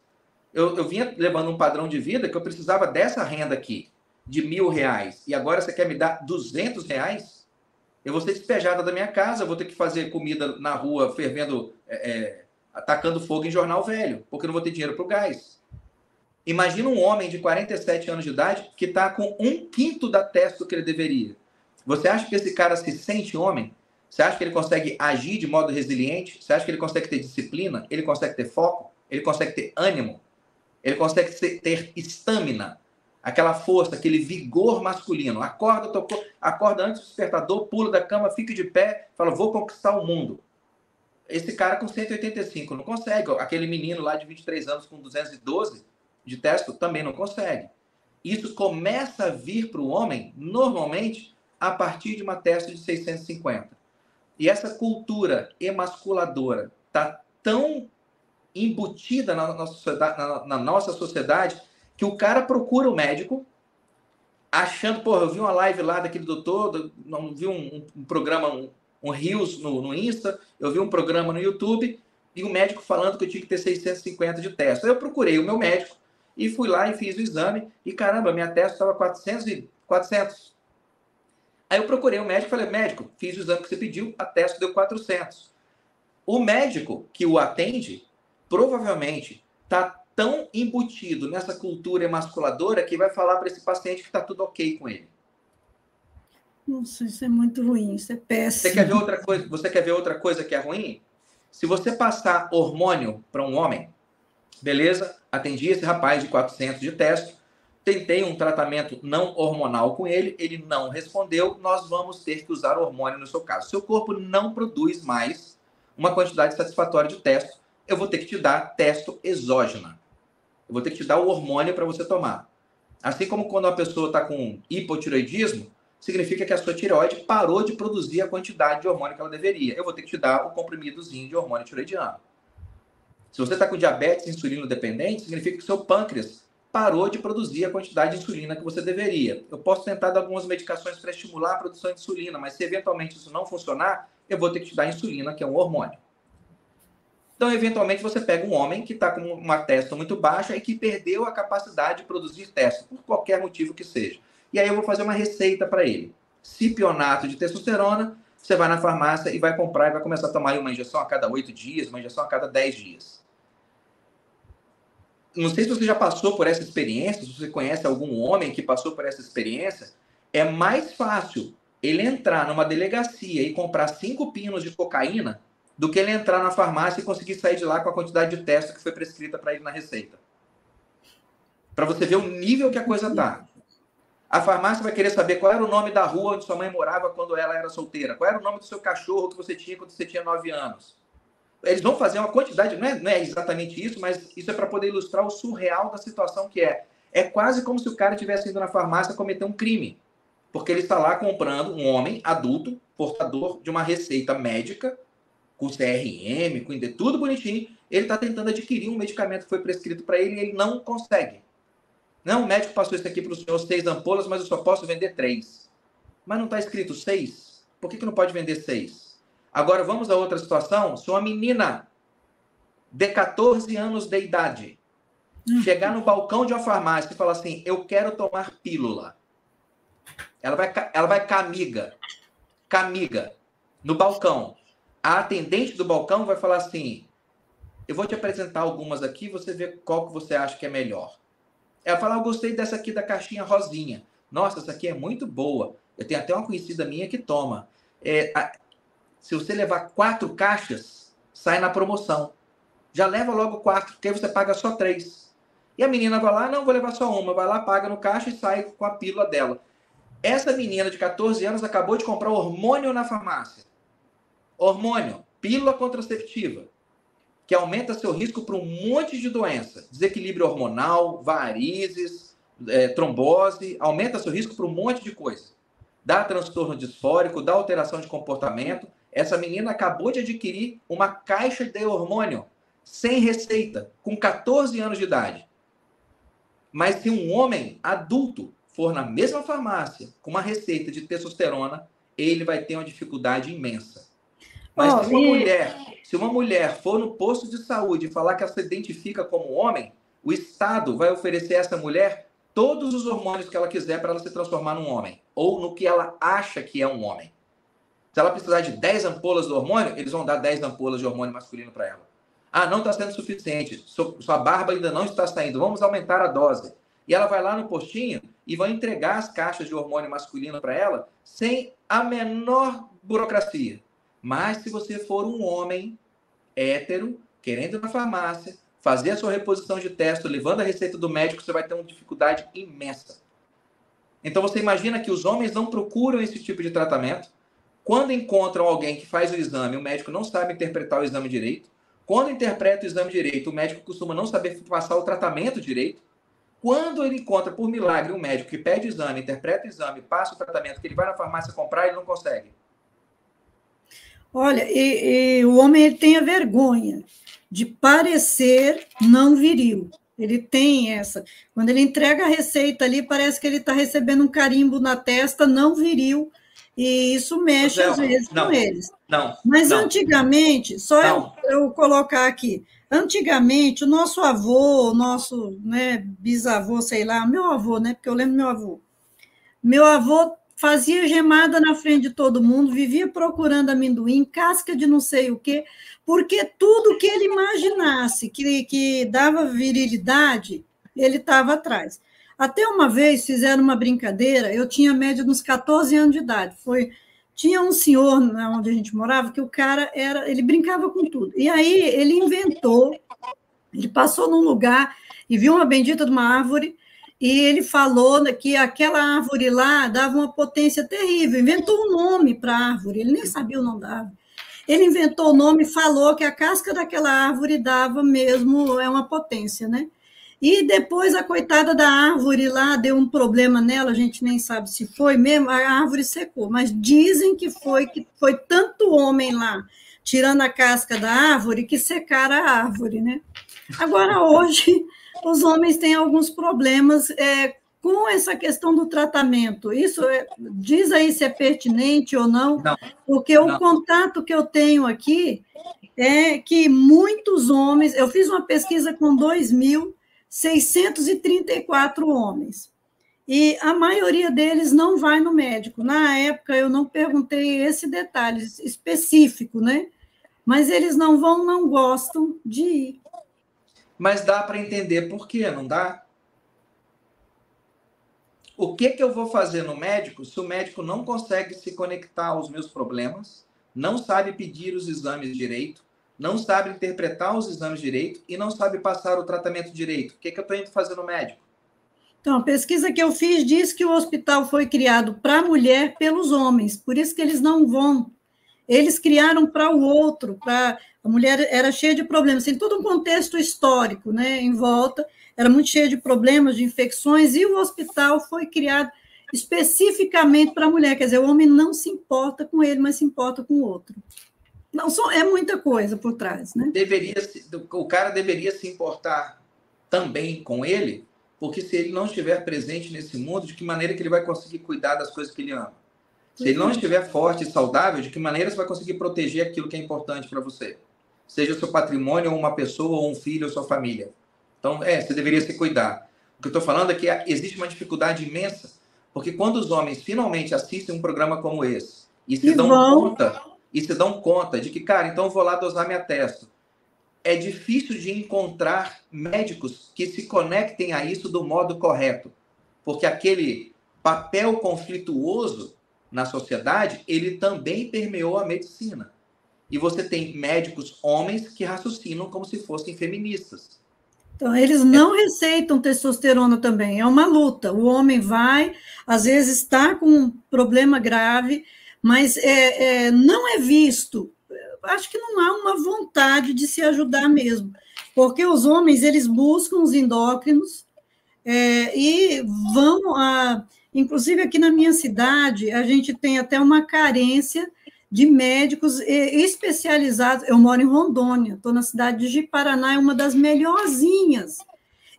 Speaker 2: Eu, eu vinha levando um padrão de vida que eu precisava dessa renda aqui, de mil reais. E agora você quer me dar 200 reais? Eu vou ser despejada da minha casa, vou ter que fazer comida na rua, fervendo, é, é, atacando fogo em jornal velho, porque não vou ter dinheiro para o gás. Imagina um homem de 47 anos de idade que está com um quinto da testa que ele deveria. Você acha que esse cara se sente homem? Você acha que ele consegue agir de modo resiliente? Você acha que ele consegue ter disciplina? Ele consegue ter foco? Ele consegue ter ânimo? Ele consegue ter estamina? Aquela força, aquele vigor masculino. Acorda, tocou, acorda antes do despertador, pula da cama, fica de pé, fala: vou conquistar o mundo. Esse cara com 185 não consegue. Aquele menino lá de 23 anos com 212 de testo também não consegue. Isso começa a vir para o homem, normalmente, a partir de uma testa de 650. E essa cultura emasculadora está tão embutida na nossa, na, na nossa sociedade que o cara procura o médico achando, porra, eu vi uma live lá daquele doutor, não vi um, um programa, um, um no, no Insta, eu vi um programa no YouTube e o médico falando que eu tinha que ter 650 de teste. Eu procurei o meu médico e fui lá e fiz o exame e caramba, minha testa estava 400 400. Aí eu procurei o um médico e falei, médico, fiz o exame que você pediu, a testa deu 400. O médico que o atende, provavelmente, está tão embutido nessa cultura emasculadora que vai falar para esse paciente que está tudo ok com ele.
Speaker 1: Nossa, isso é muito ruim, isso é péssimo.
Speaker 2: Você quer ver outra coisa? Você quer ver outra coisa que é ruim? Se você passar hormônio para um homem, beleza? Atendi esse rapaz de 400 de teste, Tentei um tratamento não hormonal com ele, ele não respondeu. Nós vamos ter que usar hormônio no seu caso. Seu corpo não produz mais uma quantidade satisfatória de testo. Eu vou ter que te dar testo exógena. Eu vou ter que te dar o hormônio para você tomar. Assim como quando uma pessoa está com hipotiroidismo, significa que a sua tireoide parou de produzir a quantidade de hormônio que ela deveria. Eu vou ter que te dar o comprimidozinho de hormônio tiroidiano. Se você está com diabetes insulino dependente, significa que seu pâncreas parou de produzir a quantidade de insulina que você deveria. Eu posso tentar dar algumas medicações para estimular a produção de insulina, mas se eventualmente isso não funcionar, eu vou ter que te dar insulina, que é um hormônio. Então, eventualmente, você pega um homem que está com uma testa muito baixa e que perdeu a capacidade de produzir testa, por qualquer motivo que seja. E aí eu vou fazer uma receita para ele. Cipionato de testosterona, você vai na farmácia e vai comprar e vai começar a tomar uma injeção a cada oito dias, uma injeção a cada dez dias não sei se você já passou por essa experiência, se você conhece algum homem que passou por essa experiência, é mais fácil ele entrar numa delegacia e comprar cinco pinos de cocaína do que ele entrar na farmácia e conseguir sair de lá com a quantidade de testa que foi prescrita para ele na receita. Para você ver o nível que a coisa tá. A farmácia vai querer saber qual era o nome da rua onde sua mãe morava quando ela era solteira, qual era o nome do seu cachorro que você tinha quando você tinha nove anos eles vão fazer uma quantidade, não é, não é exatamente isso, mas isso é para poder ilustrar o surreal da situação que é. É quase como se o cara tivesse indo na farmácia cometer um crime. Porque ele está lá comprando um homem adulto, portador de uma receita médica, com CRM, com tudo bonitinho. Ele está tentando adquirir um medicamento que foi prescrito para ele e ele não consegue. Não, o médico passou isso aqui para o senhor, seis ampolas, mas eu só posso vender três. Mas não está escrito seis? Por que, que não pode vender seis? Agora vamos a outra situação. Se uma menina de 14 anos de idade hum. chegar no balcão de uma farmácia e falar assim: Eu quero tomar pílula. Ela vai, ela vai camiga, camiga, no balcão. A atendente do balcão vai falar assim: Eu vou te apresentar algumas aqui, você vê qual que você acha que é melhor. Ela fala: Eu gostei dessa aqui da caixinha rosinha. Nossa, essa aqui é muito boa. Eu tenho até uma conhecida minha que toma. É, se você levar quatro caixas, sai na promoção. Já leva logo quatro, porque você paga só três. E a menina vai lá, não, vou levar só uma. Vai lá, paga no caixa e sai com a pílula dela. Essa menina de 14 anos acabou de comprar hormônio na farmácia. Hormônio, pílula contraceptiva, que aumenta seu risco para um monte de doença. Desequilíbrio hormonal, varizes, é, trombose, aumenta seu risco para um monte de coisa. Dá transtorno disfórico, dá alteração de comportamento essa menina acabou de adquirir uma caixa de hormônio sem receita, com 14 anos de idade. Mas se um homem adulto for na mesma farmácia com uma receita de testosterona, ele vai ter uma dificuldade imensa. Mas oh, se uma e... mulher, se uma mulher for no posto de saúde e falar que ela se identifica como homem, o Estado vai oferecer a essa mulher todos os hormônios que ela quiser para ela se transformar num homem, ou no que ela acha que é um homem. Se ela precisar de 10 ampolas do hormônio, eles vão dar 10 ampolas de hormônio masculino para ela. Ah, não está sendo suficiente. Sua barba ainda não está saindo. Vamos aumentar a dose. E ela vai lá no postinho e vai entregar as caixas de hormônio masculino para ela sem a menor burocracia. Mas se você for um homem hétero, querendo ir na farmácia, fazer a sua reposição de teste, levando a receita do médico, você vai ter uma dificuldade imensa. Então você imagina que os homens não procuram esse tipo de tratamento. Quando encontram alguém que faz o exame, o médico não sabe interpretar o exame direito. Quando interpreta o exame direito, o médico costuma não saber passar o tratamento direito. Quando ele encontra, por milagre, um médico que pede o exame, interpreta o exame, passa o tratamento, que ele vai na farmácia comprar, ele não consegue.
Speaker 1: Olha, e, e o homem ele tem a vergonha de parecer não viril. Ele tem essa. Quando ele entrega a receita ali, parece que ele está recebendo um carimbo na testa, não viril, e isso mexe não, às vezes não, com eles.
Speaker 2: Não.
Speaker 1: Mas antigamente, só eu, eu colocar aqui, Antigamente, o nosso avô, o nosso né, bisavô, sei lá, meu avô, né? Porque eu lembro meu avô. Meu avô fazia gemada na frente de todo mundo, vivia procurando amendoim, casca de não sei o quê, porque tudo que ele imaginasse que, que dava virilidade, ele estava atrás. Até uma vez fizeram uma brincadeira, eu tinha média uns 14 anos de idade, foi tinha um senhor onde a gente morava que o cara era, ele brincava com tudo. E aí ele inventou, ele passou num lugar e viu uma bendita de uma árvore e ele falou que aquela árvore lá dava uma potência terrível. Inventou um nome para a árvore, ele nem sabia o nome da árvore. Ele inventou o nome e falou que a casca daquela árvore dava mesmo é uma potência, né? E depois a coitada da árvore lá deu um problema nela, a gente nem sabe se foi mesmo, a árvore secou, mas dizem que foi que foi tanto homem lá tirando a casca da árvore que secaram a árvore, né? Agora hoje os homens têm alguns problemas é, com essa questão do tratamento. Isso é, diz aí se é pertinente ou não, não porque não. o contato que eu tenho aqui é que muitos homens, eu fiz uma pesquisa com dois mil 634 homens. E a maioria deles não vai no médico. Na época, eu não perguntei esse detalhe específico, né? Mas eles não vão, não gostam de ir.
Speaker 2: Mas dá para entender por quê, não dá? O que, que eu vou fazer no médico se o médico não consegue se conectar aos meus problemas, não sabe pedir os exames direito, não sabe interpretar os exames direito e não sabe passar o tratamento direito. O que, é que eu estou indo fazer no médico?
Speaker 1: Então, a pesquisa que eu fiz diz que o hospital foi criado para a mulher pelos homens, por isso que eles não vão. Eles criaram para o outro, para a mulher era cheia de problemas, tem todo um contexto histórico, né, em volta, era muito cheia de problemas, de infecções, e o hospital foi criado especificamente para a mulher, quer dizer, o homem não se importa com ele, mas se importa com o outro. Não, só é muita coisa por trás, né?
Speaker 2: Deveria, o cara deveria se importar também com ele, porque se ele não estiver presente nesse mundo, de que maneira que ele vai conseguir cuidar das coisas que ele ama? Se ele não estiver forte e saudável, de que maneira você vai conseguir proteger aquilo que é importante para você? Seja o seu patrimônio, ou uma pessoa, ou um filho, ou sua família. Então, é, você deveria se cuidar. O que eu estou falando é que existe uma dificuldade imensa, porque quando os homens finalmente assistem um programa como esse e se e dão vão... conta e se dão conta de que, cara, então eu vou lá dosar minha testo. É difícil de encontrar médicos que se conectem a isso do modo correto, porque aquele papel conflituoso na sociedade, ele também permeou a medicina. E você tem médicos homens que raciocinam como se fossem feministas.
Speaker 1: Então, eles não é. receitam testosterona também, é uma luta. O homem vai, às vezes está com um problema grave, mas é, é, não é visto. Acho que não há uma vontade de se ajudar mesmo, porque os homens eles buscam os endócrinos é, e vão a, inclusive aqui na minha cidade a gente tem até uma carência de médicos especializados. Eu moro em Rondônia, estou na cidade de Jiparaná, é uma das melhorzinhas.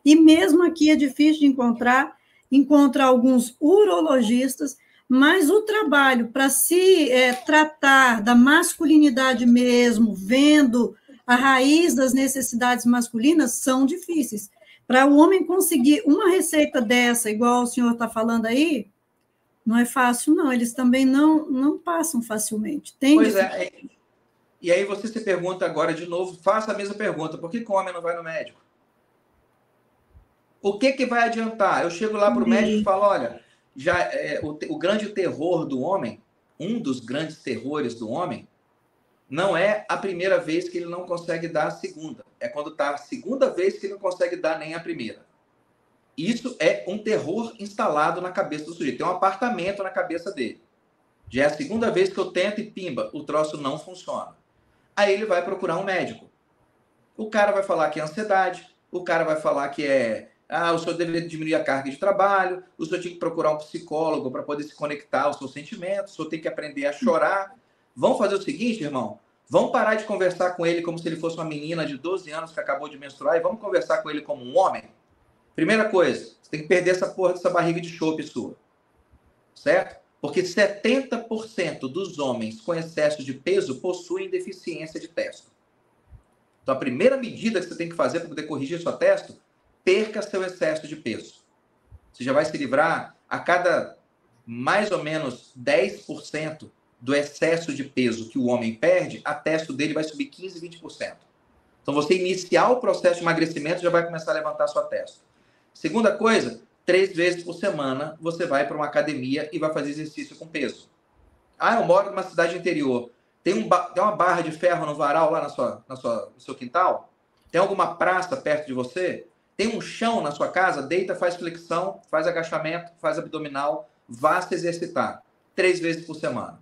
Speaker 1: E mesmo aqui é difícil de encontrar, encontra alguns urologistas mas o trabalho para se é, tratar da masculinidade mesmo, vendo a raiz das necessidades masculinas, são difíceis. Para o homem conseguir uma receita dessa, igual o senhor está falando aí, Não é fácil, não. Eles também não, não passam facilmente. Tem
Speaker 2: pois é. E aí você se pergunta agora de novo, faça a mesma pergunta: por que, que o homem não vai no médico? O que, que vai adiantar? Eu chego lá para o médico e falo: olha, já é, o, o grande terror do homem, um dos grandes terrores do homem, não é a primeira vez que ele não consegue dar a segunda. É quando está a segunda vez que ele não consegue dar nem a primeira. Isso é um terror instalado na cabeça do sujeito. Tem um apartamento na cabeça dele. Já é a segunda vez que eu tento e pimba, o troço não funciona. Aí ele vai procurar um médico. O cara vai falar que é ansiedade, o cara vai falar que é ah, o senhor deveria diminuir a carga de trabalho, o senhor tinha que procurar um psicólogo para poder se conectar aos seus sentimentos, o senhor tem que aprender a chorar. Vamos fazer o seguinte, irmão? Vamos parar de conversar com ele como se ele fosse uma menina de 12 anos que acabou de menstruar e vamos conversar com ele como um homem? Primeira coisa, você tem que perder essa porra dessa barriga de chope sua. Certo? Porque 70% dos homens com excesso de peso possuem deficiência de testo. Então, a primeira medida que você tem que fazer para poder corrigir sua testo, perca seu excesso de peso. Você já vai se livrar a cada mais ou menos 10% do excesso de peso que o homem perde, a testo dele vai subir 15, 20%. Então, você iniciar o processo de emagrecimento já vai começar a levantar sua testo. Segunda coisa, três vezes por semana você vai para uma academia e vai fazer exercício com peso. Ah, eu moro numa cidade interior. Tem, um, tem uma barra de ferro no varal lá na sua, na sua, no seu quintal? Tem alguma praça perto de você? Tem um chão na sua casa? Deita, faz flexão, faz agachamento, faz abdominal, vá se exercitar. Três vezes por semana.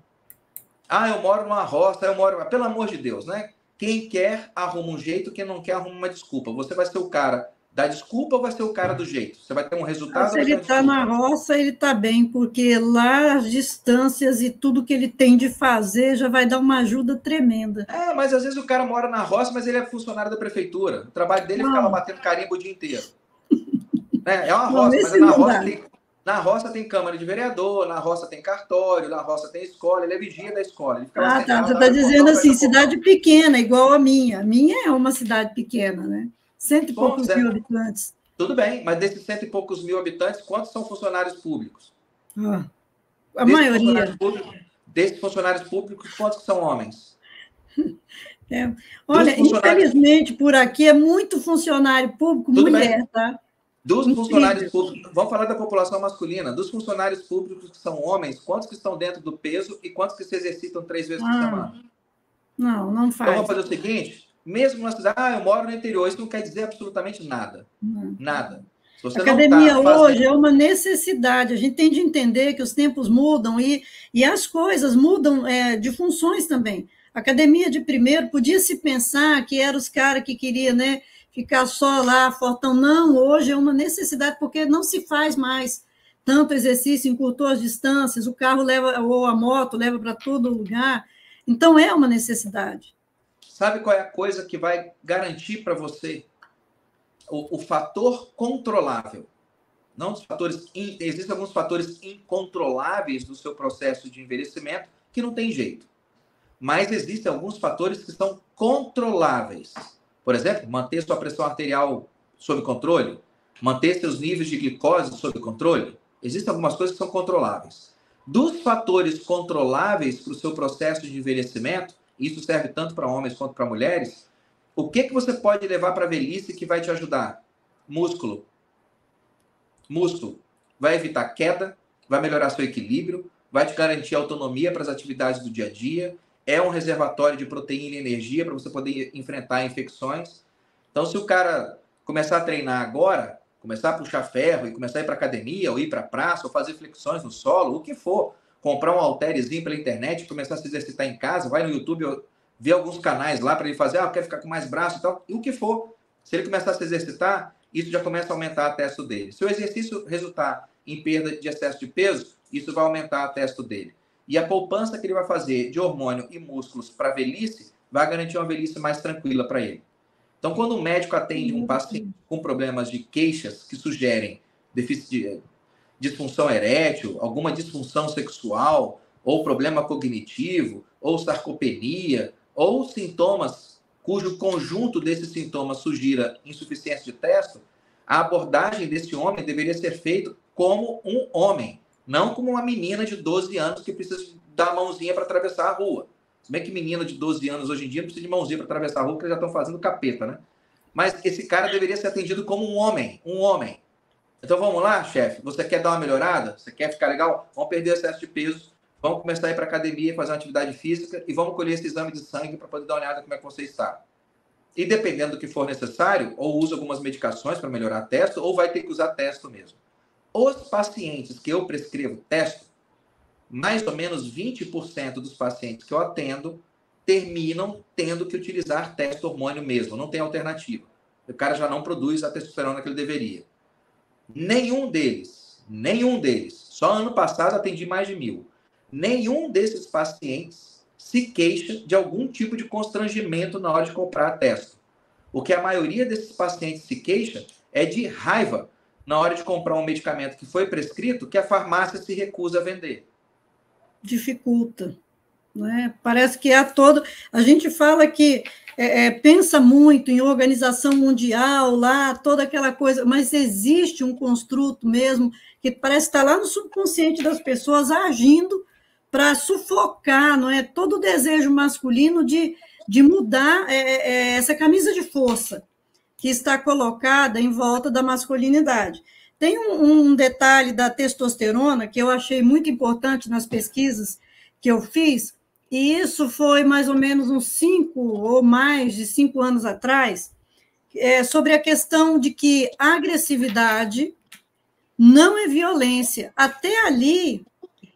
Speaker 2: Ah, eu moro numa roça, eu moro. Pelo amor de Deus, né? Quem quer arruma um jeito, quem não quer arruma uma desculpa. Você vai ser o cara da desculpa ou vai ser o cara do jeito? Você vai ter um resultado?
Speaker 1: Se ele está na roça, ele está bem, porque lá as distâncias e tudo que ele tem de fazer já vai dar uma ajuda tremenda.
Speaker 2: É, mas às vezes o cara mora na roça, mas ele é funcionário da prefeitura. O trabalho dele é ficar lá batendo carimbo o dia inteiro. é, é uma roça, mas na roça, tem, na roça tem Câmara de Vereador, na roça tem cartório, na roça tem escola, ele é vigia da escola.
Speaker 1: ah, tá. Você está dizendo assim, cidade pequena, igual a minha. A minha é uma cidade pequena, né? Cento e poucos Bom, mil habitantes.
Speaker 2: Tudo bem, mas desses cento e poucos mil habitantes, quantos são funcionários públicos?
Speaker 1: Ah, a desses maioria.
Speaker 2: Funcionários públicos, desses funcionários públicos, quantos são homens?
Speaker 1: É. Olha, funcionários... infelizmente, por aqui é muito funcionário público Tudo mulher, bem. tá?
Speaker 2: Dos funcionários públicos, vamos falar da população masculina, dos funcionários públicos que são homens, quantos que estão dentro do peso e quantos que se exercitam três vezes ah, por semana?
Speaker 1: Não, não faz.
Speaker 2: Então vamos fazer o seguinte: mesmo na cidade, ah, eu moro no interior, isso não quer dizer absolutamente nada. Uhum. Nada.
Speaker 1: A academia tá fazendo... hoje é uma necessidade. A gente tem de entender que os tempos mudam e, e as coisas mudam é, de funções também. A academia de primeiro podia se pensar que eram os caras que queriam né, ficar só lá, fortão. Não, hoje é uma necessidade, porque não se faz mais tanto exercício, encurtou as distâncias, o carro leva, ou a moto leva para todo lugar. Então, é uma necessidade.
Speaker 2: Sabe qual é a coisa que vai garantir para você o, o, fator controlável? Não os fatores. Existem alguns fatores incontroláveis do seu processo de envelhecimento que não tem jeito. Mas existem alguns fatores que são controláveis. Por exemplo, manter sua pressão arterial sob controle, manter seus níveis de glicose sob controle. Existem algumas coisas que são controláveis. Dos fatores controláveis para o seu processo de envelhecimento, isso serve tanto para homens quanto para mulheres, o que, que você pode levar para a velhice que vai te ajudar? Músculo. Músculo. Vai evitar queda, vai melhorar seu equilíbrio, vai te garantir autonomia para as atividades do dia a dia, é um reservatório de proteína e energia para você poder enfrentar infecções. Então, se o cara começar a treinar agora, começar a puxar ferro e começar a ir para academia, ou ir para praça, ou fazer flexões no solo, o que for, comprar um halterezinho pela internet, começar a se exercitar em casa, vai no YouTube, ver alguns canais lá para ele fazer, ah, quer ficar com mais braço e tal, e o que for. Se ele começar a se exercitar, isso já começa a aumentar a testo dele. Se o exercício resultar em perda de excesso de peso, isso vai aumentar a testo dele. E a poupança que ele vai fazer de hormônio e músculos para a velhice vai garantir uma velhice mais tranquila para ele. Então, quando o médico atende um paciente com problemas de queixas que sugerem déficit disfunção erétil, alguma disfunção sexual, ou problema cognitivo, ou sarcopenia, ou sintomas cujo conjunto desses sintomas sugira insuficiência de testo, a abordagem desse homem deveria ser feita como um homem, Não como uma menina de 12 anos que precisa dar mãozinha para atravessar a rua. Se bem que menina de 12 anos hoje em dia não precisa de mãozinha para atravessar a rua, porque já estão fazendo capeta, né? Mas esse cara deveria ser atendido como um homem, um homem. Então vamos lá, chefe. Você quer dar uma melhorada? Você quer ficar legal? Vamos perder excesso de peso. Vamos começar a ir para academia, fazer uma atividade física e vamos colher esse exame de sangue para poder dar uma olhada como é que você está. E dependendo do que for necessário, ou usa algumas medicações para melhorar a testo, ou vai ter que usar testo mesmo. Os pacientes que eu prescrevo testo, mais ou menos 20% dos pacientes que eu atendo terminam tendo que utilizar testo hormônio mesmo, não tem alternativa. O cara já não produz a testosterona que ele deveria. Nenhum deles, nenhum deles, só ano passado atendi mais de mil. Nenhum desses pacientes se queixa de algum tipo de constrangimento na hora de comprar a testo. O que a maioria desses pacientes se queixa é de raiva na hora de comprar um medicamento que foi prescrito que a farmácia se recusa a vender.
Speaker 1: Dificulta. Né? Parece que há todo. A gente fala que é, é, pensa muito em organização mundial, lá, toda aquela coisa, mas existe um construto mesmo que parece estar lá no subconsciente das pessoas agindo para sufocar não é, todo o desejo masculino de, de mudar é, é, é, essa camisa de força que está colocada em volta da masculinidade. Tem um, um detalhe da testosterona que eu achei muito importante nas pesquisas que eu fiz, e isso foi mais ou menos uns cinco ou mais de cinco anos atrás, é, sobre a questão de que a agressividade não é violência. Até ali,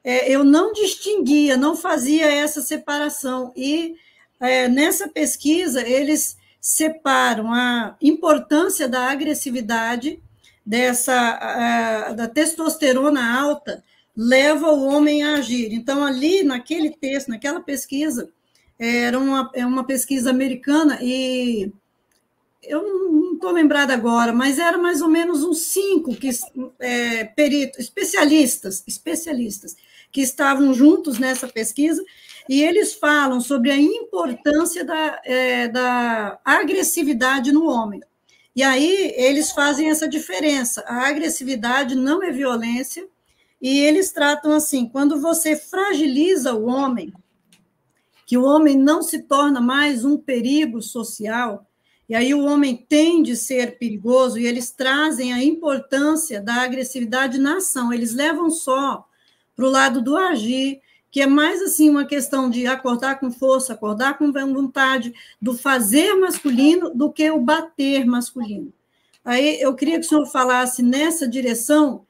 Speaker 1: é, eu não distinguia, não fazia essa separação. E é, nessa pesquisa, eles separam a importância da agressividade, dessa a, da testosterona alta, leva o homem a agir. Então, ali, naquele texto, naquela pesquisa, era uma, é uma pesquisa americana e eu não estou lembrada agora, mas era mais ou menos uns cinco que, é, peritos, especialistas, especialistas, que estavam juntos nessa pesquisa, e eles falam sobre a importância da, é, da agressividade no homem. E aí eles fazem essa diferença. A agressividade não é violência, e eles tratam assim: quando você fragiliza o homem, que o homem não se torna mais um perigo social, e aí o homem tem de ser perigoso, e eles trazem a importância da agressividade na ação, eles levam só para o lado do agir, que é mais assim uma questão de acordar com força, acordar com vontade, do fazer masculino, do que o bater masculino. Aí eu queria que o senhor falasse nessa direção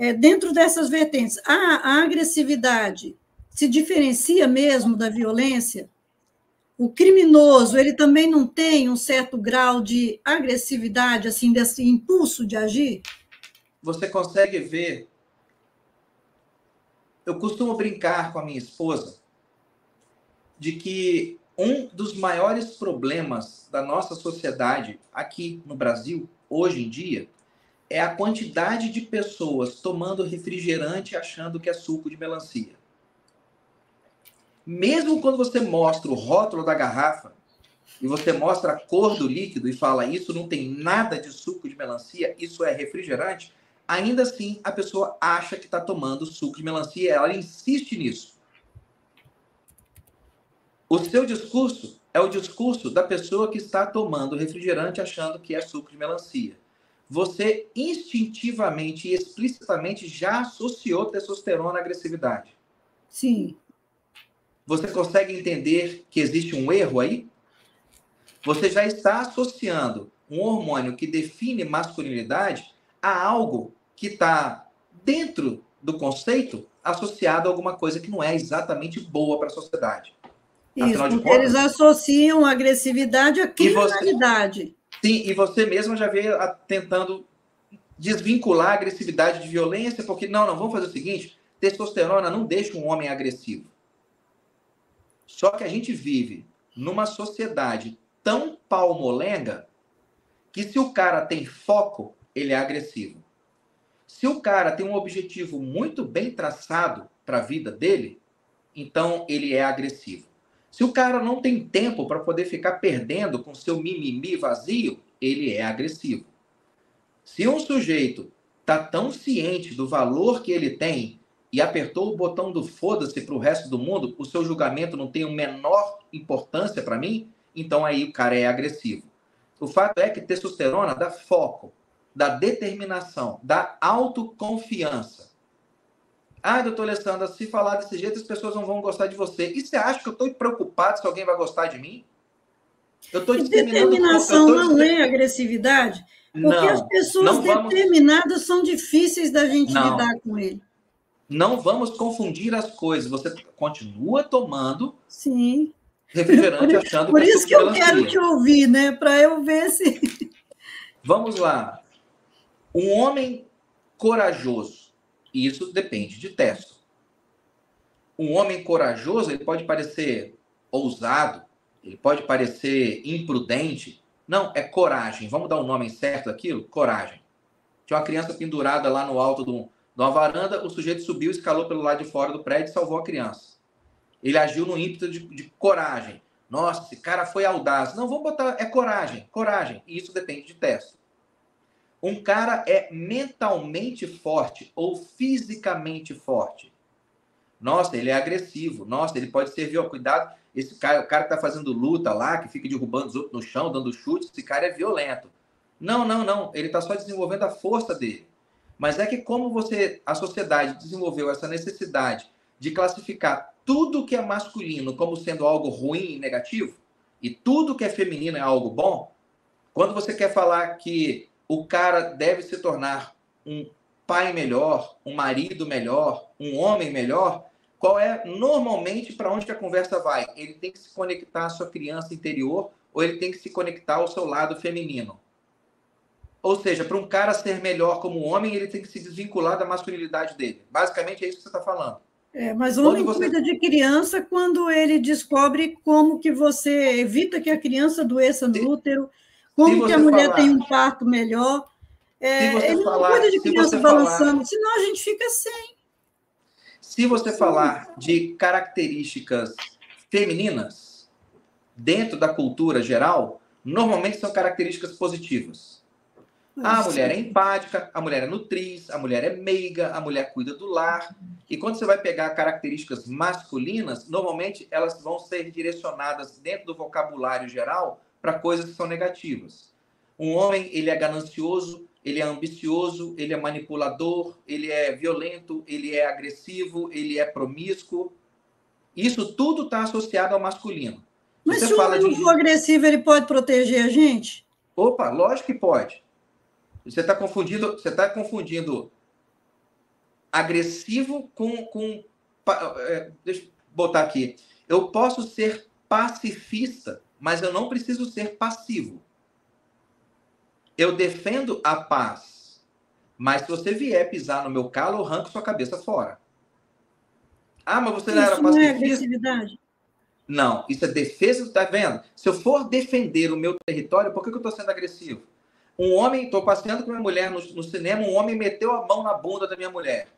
Speaker 1: é, dentro dessas vertentes, a, a agressividade se diferencia mesmo da violência? O criminoso, ele também não tem um certo grau de agressividade, assim, desse impulso de agir?
Speaker 2: Você consegue ver. Eu costumo brincar com a minha esposa de que um dos maiores problemas da nossa sociedade aqui no Brasil, hoje em dia, é a quantidade de pessoas tomando refrigerante achando que é suco de melancia. Mesmo quando você mostra o rótulo da garrafa e você mostra a cor do líquido e fala isso não tem nada de suco de melancia, isso é refrigerante, ainda assim a pessoa acha que está tomando suco de melancia, ela insiste nisso. O seu discurso é o discurso da pessoa que está tomando refrigerante achando que é suco de melancia você instintivamente e explicitamente já associou testosterona à agressividade.
Speaker 1: Sim.
Speaker 2: Você consegue entender que existe um erro aí? Você já está associando um hormônio que define masculinidade a algo que está dentro do conceito associado a alguma coisa que não é exatamente boa para a sociedade.
Speaker 1: Isso, contas, eles associam agressividade à criminalidade.
Speaker 2: Sim, e você mesmo já veio tentando desvincular a agressividade de violência, porque não, não, vamos fazer o seguinte: testosterona não deixa um homem agressivo. Só que a gente vive numa sociedade tão palmolenga que se o cara tem foco, ele é agressivo. Se o cara tem um objetivo muito bem traçado para a vida dele, então ele é agressivo. Se o cara não tem tempo para poder ficar perdendo com seu mimimi vazio, ele é agressivo. Se um sujeito está tão ciente do valor que ele tem e apertou o botão do foda-se para o resto do mundo, o seu julgamento não tem a menor importância para mim, então aí o cara é agressivo. O fato é que testosterona dá foco, dá determinação, dá autoconfiança. Ah, doutor Alessandra, se falar desse jeito, as pessoas não vão gostar de você. E você acha que eu estou preocupado se alguém vai gostar de mim?
Speaker 1: Eu estou Determinação eu tô não é agressividade? Porque não, as pessoas determinadas vamos... são difíceis da gente não. lidar com ele.
Speaker 2: Não vamos confundir as coisas. Você continua tomando
Speaker 1: Sim.
Speaker 2: refrigerante por, achando
Speaker 1: por que Por isso que eu quero te ouvir, né? Para eu ver se.
Speaker 2: Vamos lá. Um homem corajoso, isso depende de teste. Um homem corajoso, ele pode parecer ousado, ele pode parecer imprudente. Não, é coragem. Vamos dar um nome certo daquilo? Coragem. Tinha uma criança pendurada lá no alto de uma varanda, o sujeito subiu, escalou pelo lado de fora do prédio e salvou a criança. Ele agiu no ímpeto de, de coragem. Nossa, esse cara foi audaz. Não, vamos botar. É coragem, coragem. E isso depende de teste. Um cara é mentalmente forte ou fisicamente forte. Nossa, ele é agressivo. Nossa, ele pode ser violento. Cuidado, esse cara, o cara que tá fazendo luta lá, que fica derrubando os outros no chão, dando chute, esse cara é violento. Não, não, não. Ele está só desenvolvendo a força dele. Mas é que como você, a sociedade desenvolveu essa necessidade de classificar tudo que é masculino como sendo algo ruim e negativo, e tudo que é feminino é algo bom, quando você quer falar que o cara deve se tornar um pai melhor, um marido melhor, um homem melhor, qual é normalmente para onde que a conversa vai? Ele tem que se conectar à sua criança interior ou ele tem que se conectar ao seu lado feminino? Ou seja, para um cara ser melhor como homem, ele tem que se desvincular da masculinidade dele. Basicamente é isso que você está falando.
Speaker 1: É, mas o homem você... cuida de criança quando ele descobre como que você evita que a criança doeça no útero, como que a mulher falar, tem um parto melhor. É, ele falar, não cuida de criança balançando, falar, senão a gente fica sem.
Speaker 2: Se você Sim. falar de características femininas dentro da cultura geral, normalmente são características positivas. A mulher é empática, a mulher é nutriz, a mulher é meiga, a mulher cuida do lar. E quando você vai pegar características masculinas, normalmente elas vão ser direcionadas dentro do vocabulário geral para coisas que são negativas. Um homem, ele é ganancioso, ele é ambicioso, ele é manipulador, ele é violento, ele é agressivo, ele é promíscuo. Isso tudo está associado ao masculino.
Speaker 1: Mas Você se o homem não for agressivo, ele pode proteger a gente?
Speaker 2: Opa, lógico que pode. Você está confundindo, você está confundindo agressivo com, com é, deixa eu botar aqui. Eu posso ser pacifista, mas eu não preciso ser passivo. Eu defendo a paz, mas se você vier pisar no meu calo, eu arranco sua cabeça fora. Ah, mas você não era pacifista? Não é agressividade. Não, isso é defesa, tá vendo? Se eu for defender o meu território, por que, que eu estou sendo agressivo? Um homem, estou passeando com minha mulher no, no, cinema, um homem meteu a mão na bunda da minha mulher.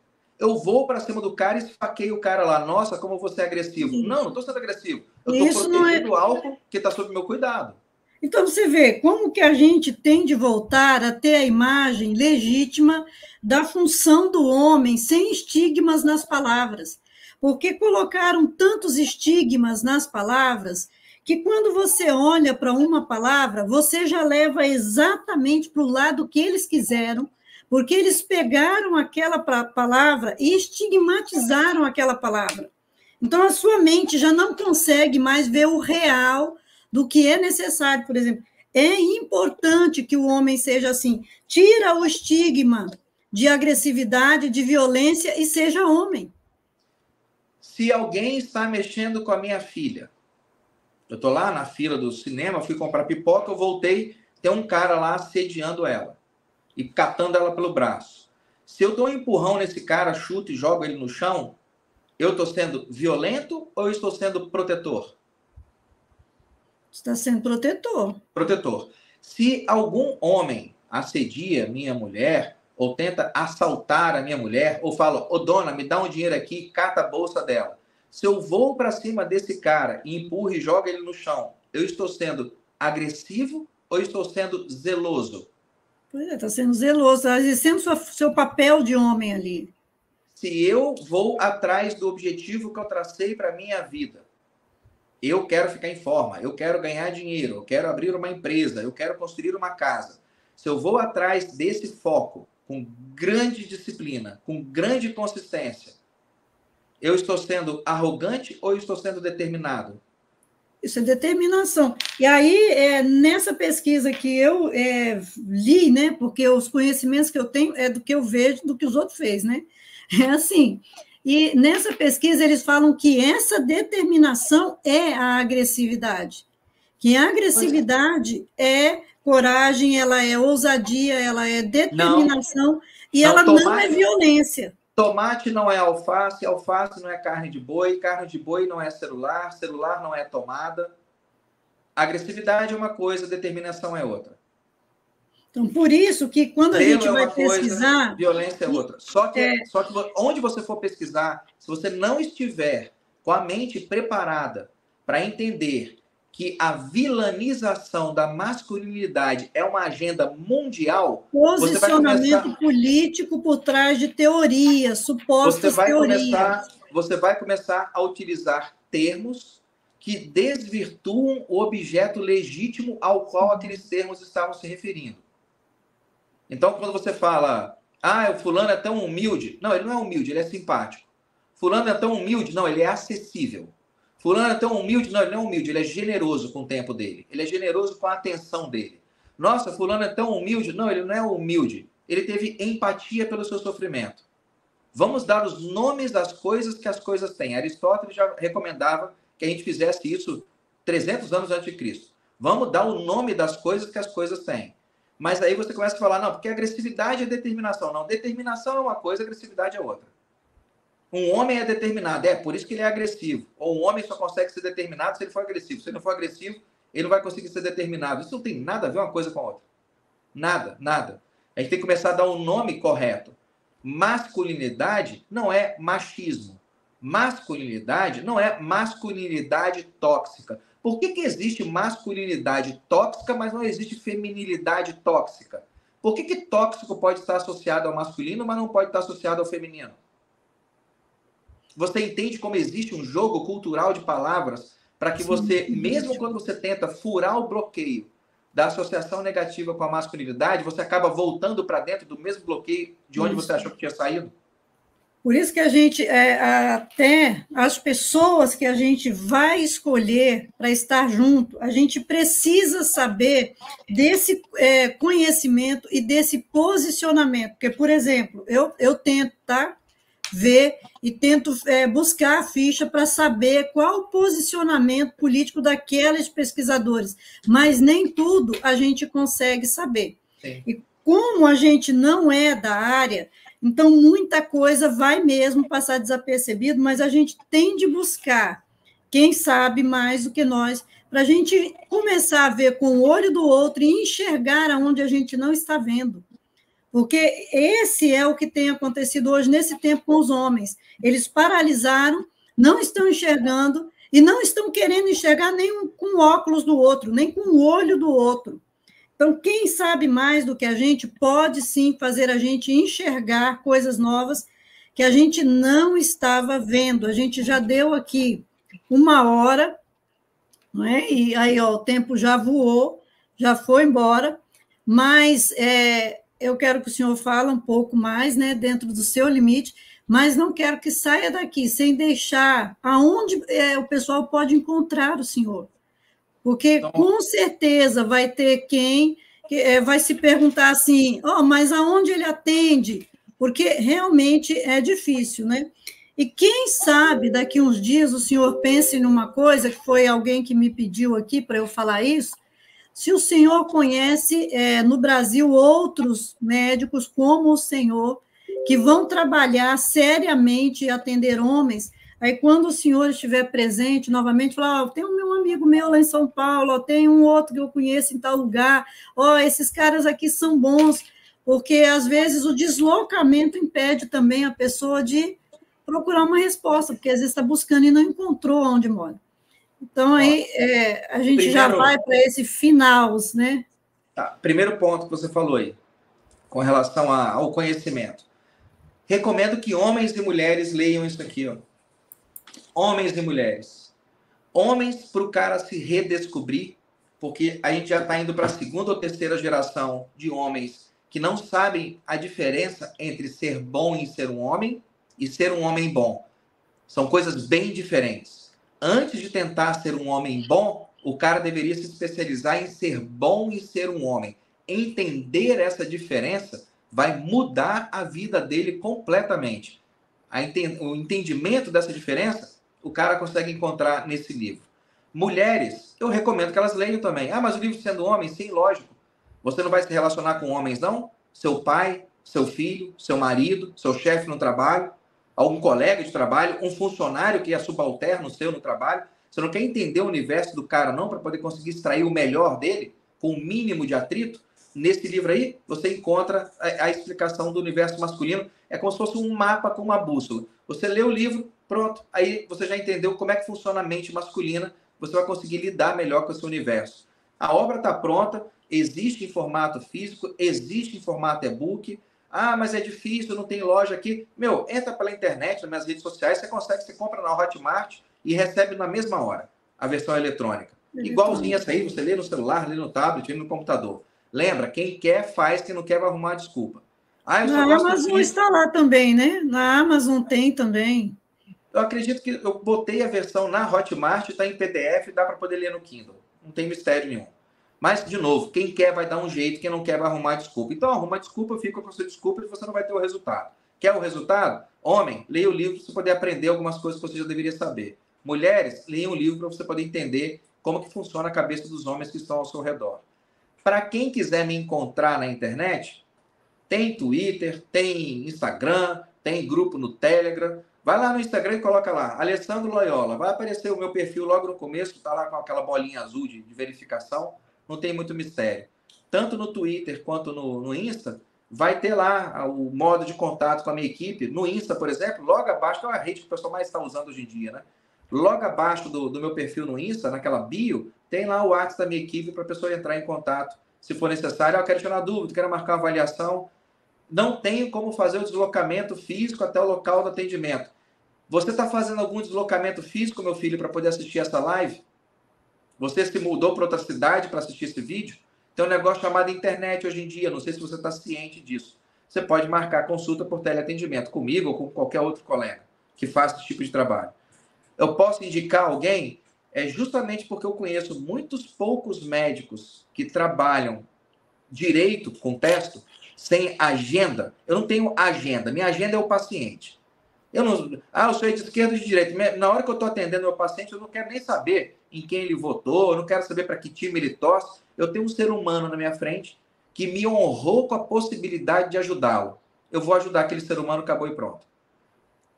Speaker 2: Eu vou para cima do cara e esfaqueio o cara lá. Nossa, como você é agressivo. Sim. Não, não estou sendo agressivo. Eu estou protegendo é... o álcool que está sob meu cuidado.
Speaker 1: Então você vê como que a gente tem de voltar a ter a imagem legítima da função do homem sem estigmas nas palavras. Porque colocaram tantos estigmas nas palavras que quando você olha para uma palavra, você já leva exatamente para o lado que eles quiseram, porque eles pegaram aquela palavra e estigmatizaram aquela palavra. Então, a sua mente já não consegue mais ver o real do que é necessário. Por exemplo, é importante que o homem seja assim. Tira o estigma de agressividade, de violência e seja homem.
Speaker 2: Se alguém está mexendo com a minha filha, eu tô lá na fila do cinema, fui comprar pipoca, eu voltei, tem um cara lá assediando ela e catando ela pelo braço. Se eu dou um empurrão nesse cara, chuto e jogo ele no chão, eu estou sendo violento ou eu estou sendo protetor?
Speaker 1: Está sendo protetor.
Speaker 2: Protetor. Se algum homem assedia minha mulher, ou tenta assaltar a minha mulher, ou fala, ô dona, me dá um dinheiro aqui, cata a bolsa dela. Se eu vou para cima desse cara e empurro e jogo ele no chão, eu estou sendo agressivo ou estou sendo zeloso?
Speaker 1: Pois é, está sendo zeloso, está exercendo seu papel de homem ali.
Speaker 2: se eu vou atrás do objetivo que eu tracei para minha vida. Eu quero ficar em forma, eu quero ganhar dinheiro, eu quero abrir uma empresa, eu quero construir uma casa. Se eu vou atrás desse foco, com grande disciplina, com grande consistência, eu estou sendo arrogante ou estou sendo determinado?
Speaker 1: Isso é determinação. E aí, é, nessa pesquisa que eu é, li, né, porque os conhecimentos que eu tenho é do que eu vejo, do que os outros fez, né? É assim. E nessa pesquisa eles falam que essa determinação é a agressividade. Que a agressividade é coragem, ela é ousadia, ela é determinação não, e não, ela não é violência.
Speaker 2: Tomate não é alface, alface não é carne de boi, carne de boi não é celular, celular não é tomada. Agressividade é uma coisa, determinação é outra.
Speaker 1: Então, por isso que quando a gente é vai pesquisar.
Speaker 2: Coisa, violência é outra. Só que, é... só que onde você for pesquisar, se você não estiver com a mente preparada para entender que a vilanização da masculinidade é uma agenda mundial.
Speaker 1: Posicionamento começar... político por trás de teorias, supostas
Speaker 2: você vai
Speaker 1: teorias.
Speaker 2: Começar, você vai começar a utilizar termos que desvirtuam o objeto legítimo ao qual aqueles termos estavam se referindo. Então, quando você fala, ah, o fulano é tão humilde. Não, ele não é humilde, ele é simpático. Fulano é tão humilde. Não, ele é acessível. Fulano é tão humilde. Não, ele não é humilde, ele é generoso com o tempo dele. Ele é generoso com a atenção dele. Nossa, fulano é tão humilde. Não, ele não é humilde. Ele teve empatia pelo seu sofrimento. Vamos dar os nomes das coisas que as coisas têm. Aristóteles já recomendava que a gente fizesse isso 300 anos antes de Cristo. Vamos dar o nome das coisas que as coisas têm. Mas aí você começa a falar, não, porque agressividade é determinação. Não, determinação é uma coisa, agressividade é outra. Um homem é determinado, é por isso que ele é agressivo. Ou um homem só consegue ser determinado se ele for agressivo. Se ele não for agressivo, ele não vai conseguir ser determinado. Isso não tem nada a ver uma coisa com a outra. Nada, nada. A gente tem que começar a dar um nome correto. Masculinidade não é machismo. Masculinidade não é masculinidade tóxica. Por que, que existe masculinidade tóxica, mas não existe feminilidade tóxica? Por que, que tóxico pode estar associado ao masculino, mas não pode estar associado ao feminino? Você entende como existe um jogo cultural de palavras para que você, mesmo quando você tenta furar o bloqueio da associação negativa com a masculinidade, você acaba voltando para dentro do mesmo bloqueio de onde você achou que tinha saído?
Speaker 1: Por isso que a gente, é, até as pessoas que a gente vai escolher para estar junto, a gente precisa saber desse é, conhecimento e desse posicionamento. Porque, por exemplo, eu, eu tento, tá? Ver e tento é, buscar a ficha para saber qual o posicionamento político daqueles pesquisadores, mas nem tudo a gente consegue saber. Sim. E como a gente não é da área, então muita coisa vai mesmo passar desapercebido, mas a gente tem de buscar quem sabe mais do que nós, para a gente começar a ver com o olho do outro e enxergar aonde a gente não está vendo. Porque esse é o que tem acontecido hoje nesse tempo com os homens. Eles paralisaram, não estão enxergando e não estão querendo enxergar nem com o óculos do outro, nem com o olho do outro. Então, quem sabe mais do que a gente pode sim fazer a gente enxergar coisas novas que a gente não estava vendo. A gente já deu aqui uma hora, não é? e aí ó, o tempo já voou, já foi embora, mas é, eu quero que o senhor fale um pouco mais, né, dentro do seu limite, mas não quero que saia daqui sem deixar aonde é, o pessoal pode encontrar o senhor. Porque então, com certeza vai ter quem que, é, vai se perguntar assim, oh, mas aonde ele atende? Porque realmente é difícil, né? E quem sabe daqui uns dias o senhor pense numa coisa, que foi alguém que me pediu aqui para eu falar isso, se o senhor conhece é, no Brasil outros médicos como o senhor, que vão trabalhar seriamente e atender homens, aí quando o senhor estiver presente novamente, falar: oh, tem um meu amigo meu lá em São Paulo, tem um outro que eu conheço em tal lugar, ó, oh, esses caras aqui são bons, porque às vezes o deslocamento impede também a pessoa de procurar uma resposta, porque às vezes está buscando e não encontrou onde mora. Então, aí é, a gente Primeiro, já vai para esse final, né?
Speaker 2: Tá. Primeiro ponto que você falou aí, com relação a, ao conhecimento. Recomendo que homens e mulheres leiam isso aqui, ó. Homens e mulheres. Homens para o cara se redescobrir, porque a gente já está indo para a segunda ou terceira geração de homens que não sabem a diferença entre ser bom em ser um homem e ser um homem bom. São coisas bem diferentes. Antes de tentar ser um homem bom, o cara deveria se especializar em ser bom em ser um homem. Entender essa diferença vai mudar a vida dele completamente. O entendimento dessa diferença, o cara consegue encontrar nesse livro. Mulheres, eu recomendo que elas leiam também. Ah, mas o livro sendo homem, sim, lógico. Você não vai se relacionar com homens, não? Seu pai, seu filho, seu marido, seu chefe no trabalho, algum colega de trabalho, um funcionário que é subalterno seu no trabalho. Você não quer entender o universo do cara, não, para poder conseguir extrair o melhor dele, com o mínimo de atrito? Nesse livro aí, você encontra a, a explicação do universo masculino. É como se fosse um mapa com uma bússola. Você lê o livro, pronto. Aí você já entendeu como é que funciona a mente masculina. Você vai conseguir lidar melhor com o seu universo. A obra está pronta existe em formato físico, existe em formato e-book. Ah, mas é difícil, não tem loja aqui. Meu, entra pela internet, nas minhas redes sociais, você consegue, você compra na Hotmart e recebe na mesma hora a versão eletrônica. Igualzinha essa aí, você lê no celular, lê no tablet, lê no computador. Lembra, quem quer faz, quem não quer vai arrumar desculpa.
Speaker 1: Ah, na Amazon está lá também, né? Na Amazon tem também.
Speaker 2: Eu acredito que eu botei a versão na Hotmart, está em PDF, dá para poder ler no Kindle. Não tem mistério nenhum. Mas, de novo, quem quer vai dar um jeito, quem não quer vai arrumar desculpa. Então, arruma desculpa, fica com a sua desculpa e você não vai ter o resultado. Quer o resultado? Homem, leia o livro para você poder aprender algumas coisas que você já deveria saber. Mulheres, leia um livro para você poder entender como que funciona a cabeça dos homens que estão ao seu redor. Para quem quiser me encontrar na internet, tem Twitter, tem Instagram, tem grupo no Telegram. Vai lá no Instagram e coloca lá, Alessandro Loyola. Vai aparecer o meu perfil logo no começo, está lá com aquela bolinha azul de, de verificação não tem muito mistério. Tanto no Twitter quanto no, no Insta, vai ter lá o modo de contato com a minha equipe. No Insta, por exemplo, logo abaixo, que é a rede que o pessoal mais está usando hoje em dia, né? Logo abaixo do, do meu perfil no Insta, naquela bio, tem lá o WhatsApp da minha equipe para a pessoa entrar em contato. Se for necessário, eu quero tirar dúvida, quero marcar uma avaliação. Não tenho como fazer o deslocamento físico até o local do atendimento. Você está fazendo algum deslocamento físico, meu filho, para poder assistir essa live? Você se mudou para outra cidade para assistir esse vídeo? Tem um negócio chamado internet hoje em dia, não sei se você está ciente disso. Você pode marcar consulta por teleatendimento comigo ou com qualquer outro colega que faça esse tipo de trabalho. Eu posso indicar alguém? É justamente porque eu conheço muitos poucos médicos que trabalham direito com texto sem agenda. Eu não tenho agenda. Minha agenda é o paciente. Eu não, ah, eu sou de esquerda ou de direita. Na hora que eu estou atendendo meu paciente, eu não quero nem saber em quem ele votou, não quero saber para que time ele torce. Eu tenho um ser humano na minha frente que me honrou com a possibilidade de ajudá-lo. Eu vou ajudar aquele ser humano, acabou e pronto.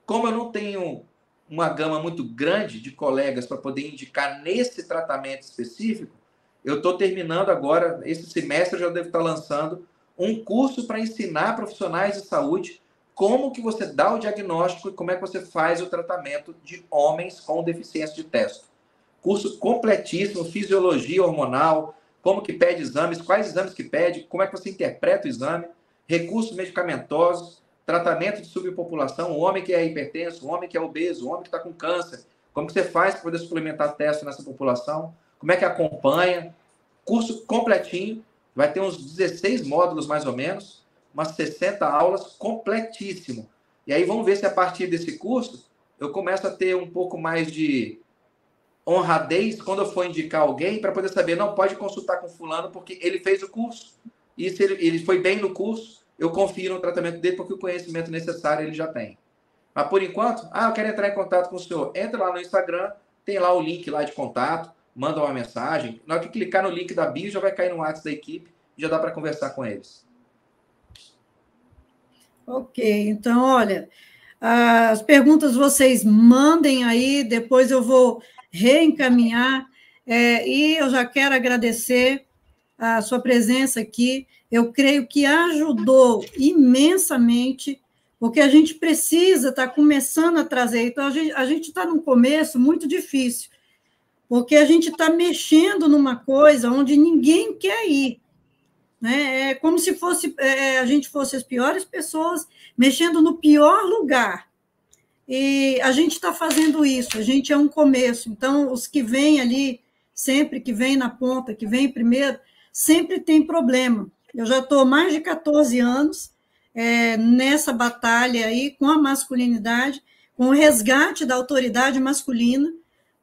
Speaker 2: Como eu não tenho uma gama muito grande de colegas para poder indicar nesse tratamento específico, eu estou terminando agora, esse semestre eu já devo estar lançando um curso para ensinar profissionais de saúde como que você dá o diagnóstico e como é que você faz o tratamento de homens com deficiência de testo. Curso completíssimo, fisiologia hormonal, como que pede exames, quais exames que pede, como é que você interpreta o exame, recursos medicamentosos, tratamento de subpopulação, o homem que é hipertenso, o homem que é obeso, o homem que está com câncer, como que você faz para poder suplementar teste nessa população, como é que acompanha, curso completinho, vai ter uns 16 módulos mais ou menos, umas 60 aulas completíssimo. E aí vamos ver se a partir desse curso eu começo a ter um pouco mais de honradez quando eu for indicar alguém para poder saber, não pode consultar com fulano porque ele fez o curso. E se ele, ele foi bem no curso, eu confio no tratamento dele porque o conhecimento necessário ele já tem. Mas por enquanto, ah, eu quero entrar em contato com o senhor. Entra lá no Instagram, tem lá o link lá de contato, manda uma mensagem. Na hora que clicar no link da bio, já vai cair no WhatsApp da equipe, já dá para conversar com eles.
Speaker 1: Ok, então, olha, as perguntas vocês mandem aí, depois eu vou reencaminhar, é, e eu já quero agradecer a sua presença aqui. Eu creio que ajudou imensamente, porque a gente precisa estar tá começando a trazer. Então, a gente está num começo muito difícil, porque a gente está mexendo numa coisa onde ninguém quer ir. Né? É como se fosse é, a gente fosse as piores pessoas mexendo no pior lugar. E a gente está fazendo isso, a gente é um começo. Então, os que vêm ali, sempre que vêm na ponta, que vêm primeiro, sempre tem problema. Eu já estou mais de 14 anos é, nessa batalha aí com a masculinidade, com o resgate da autoridade masculina,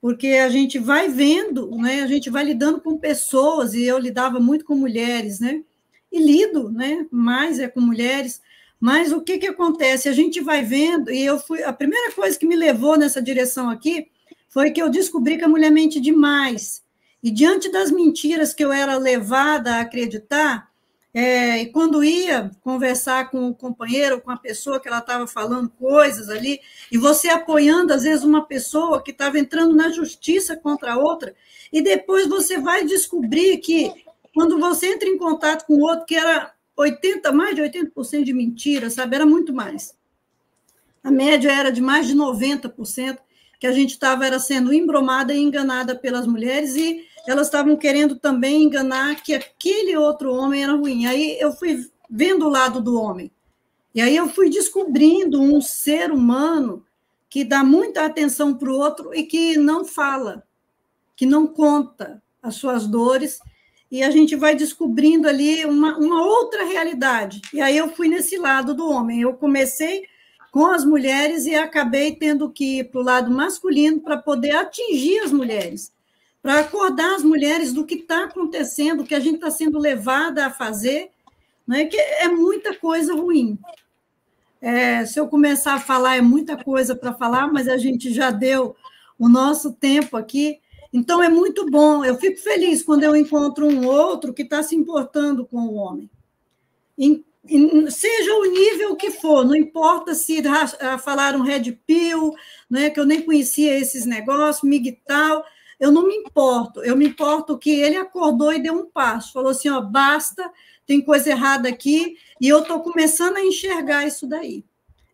Speaker 1: porque a gente vai vendo, né, a gente vai lidando com pessoas, e eu lidava muito com mulheres, né, e lido, né, mais é com mulheres, mas o que, que acontece? A gente vai vendo, e eu fui, a primeira coisa que me levou nessa direção aqui foi que eu descobri que a mulher mente demais, e diante das mentiras que eu era levada a acreditar, é, e quando ia conversar com o companheiro, com a pessoa que ela estava falando coisas ali, e você apoiando, às vezes, uma pessoa que estava entrando na justiça contra a outra, e depois você vai descobrir que, quando você entra em contato com o outro, que era 80, mais de 80% de mentira, sabe? Era muito mais. A média era de mais de 90%, que a gente estava era sendo embromada e enganada pelas mulheres, e elas estavam querendo também enganar que aquele outro homem era ruim. Aí eu fui vendo o lado do homem. E aí eu fui descobrindo um ser humano que dá muita atenção para o outro e que não fala, que não conta as suas dores. E a gente vai descobrindo ali uma, uma outra realidade. E aí eu fui nesse lado do homem. Eu comecei com as mulheres e acabei tendo que ir para o lado masculino para poder atingir as mulheres para acordar as mulheres do que está acontecendo, que a gente está sendo levada a fazer, né, que é muita coisa ruim. É, se eu começar a falar, é muita coisa para falar, mas a gente já deu o nosso tempo aqui. Então, é muito bom. Eu fico feliz quando eu encontro um outro que está se importando com o homem. Em, em, seja o nível que for, não importa se falaram red pill, né, que eu nem conhecia esses negócios, migtal, eu não me importo, eu me importo que ele acordou e deu um passo, falou assim, ó, basta, tem coisa errada aqui, e eu estou começando a enxergar isso daí.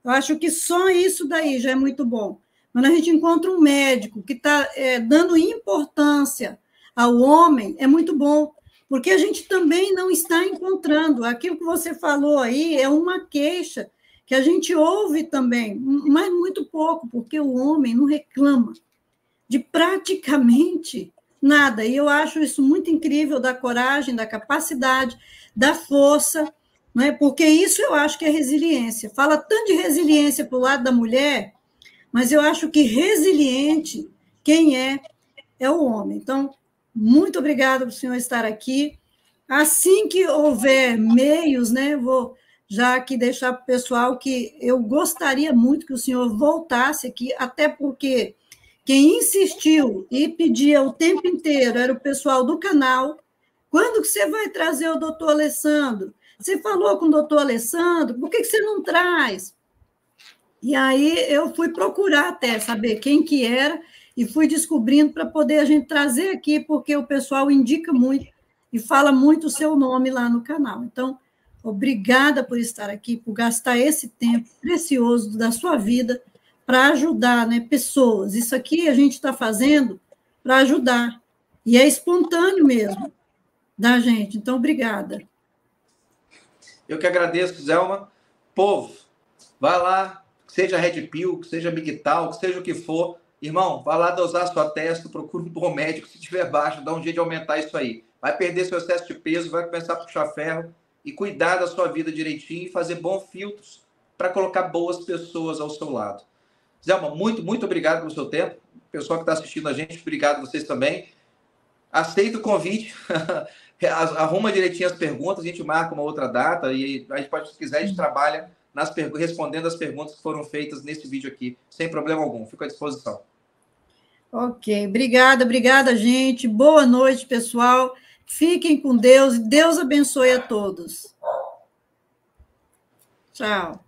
Speaker 1: Eu acho que só isso daí já é muito bom. Quando a gente encontra um médico que está é, dando importância ao homem, é muito bom, porque a gente também não está encontrando. Aquilo que você falou aí é uma queixa que a gente ouve também, mas muito pouco, porque o homem não reclama de praticamente nada. E eu acho isso muito incrível da coragem, da capacidade, da força, não é? Porque isso eu acho que é resiliência. Fala tanto de resiliência para o lado da mulher, mas eu acho que resiliente quem é é o homem. Então, muito obrigada por o senhor estar aqui. Assim que houver meios, né, vou já aqui deixar para o pessoal que eu gostaria muito que o senhor voltasse aqui, até porque quem insistiu e pedia o tempo inteiro era o pessoal do canal. Quando que você vai trazer o doutor Alessandro? Você falou com o doutor Alessandro, por que, que você não traz? E aí eu fui procurar até saber quem que era e fui descobrindo para poder a gente trazer aqui, porque o pessoal indica muito e fala muito o seu nome lá no canal. Então, obrigada por estar aqui, por gastar esse tempo precioso da sua vida para ajudar né, pessoas. Isso aqui a gente está fazendo para ajudar. E é espontâneo mesmo da gente. Então, obrigada.
Speaker 2: Eu que agradeço, Zelma. Povo, vai lá, seja Red Pill, seja Migtal, seja o que for. Irmão, vai lá dosar sua testa, procura um bom médico. Se tiver baixo, dá um jeito de aumentar isso aí. Vai perder seu excesso de peso, vai começar a puxar ferro e cuidar da sua vida direitinho e fazer bons filtros para colocar boas pessoas ao seu lado. Zelma, muito, muito obrigado pelo seu tempo. Pessoal que está assistindo a gente, obrigado a vocês também. Aceito o convite. Arruma direitinho as perguntas, a gente marca uma outra data e a gente pode, se quiser, a gente trabalha nas respondendo as perguntas que foram feitas nesse vídeo aqui, sem problema algum. Fico à disposição.
Speaker 1: Ok, obrigada, obrigada, gente. Boa noite, pessoal. Fiquem com Deus e Deus abençoe a todos. Tchau.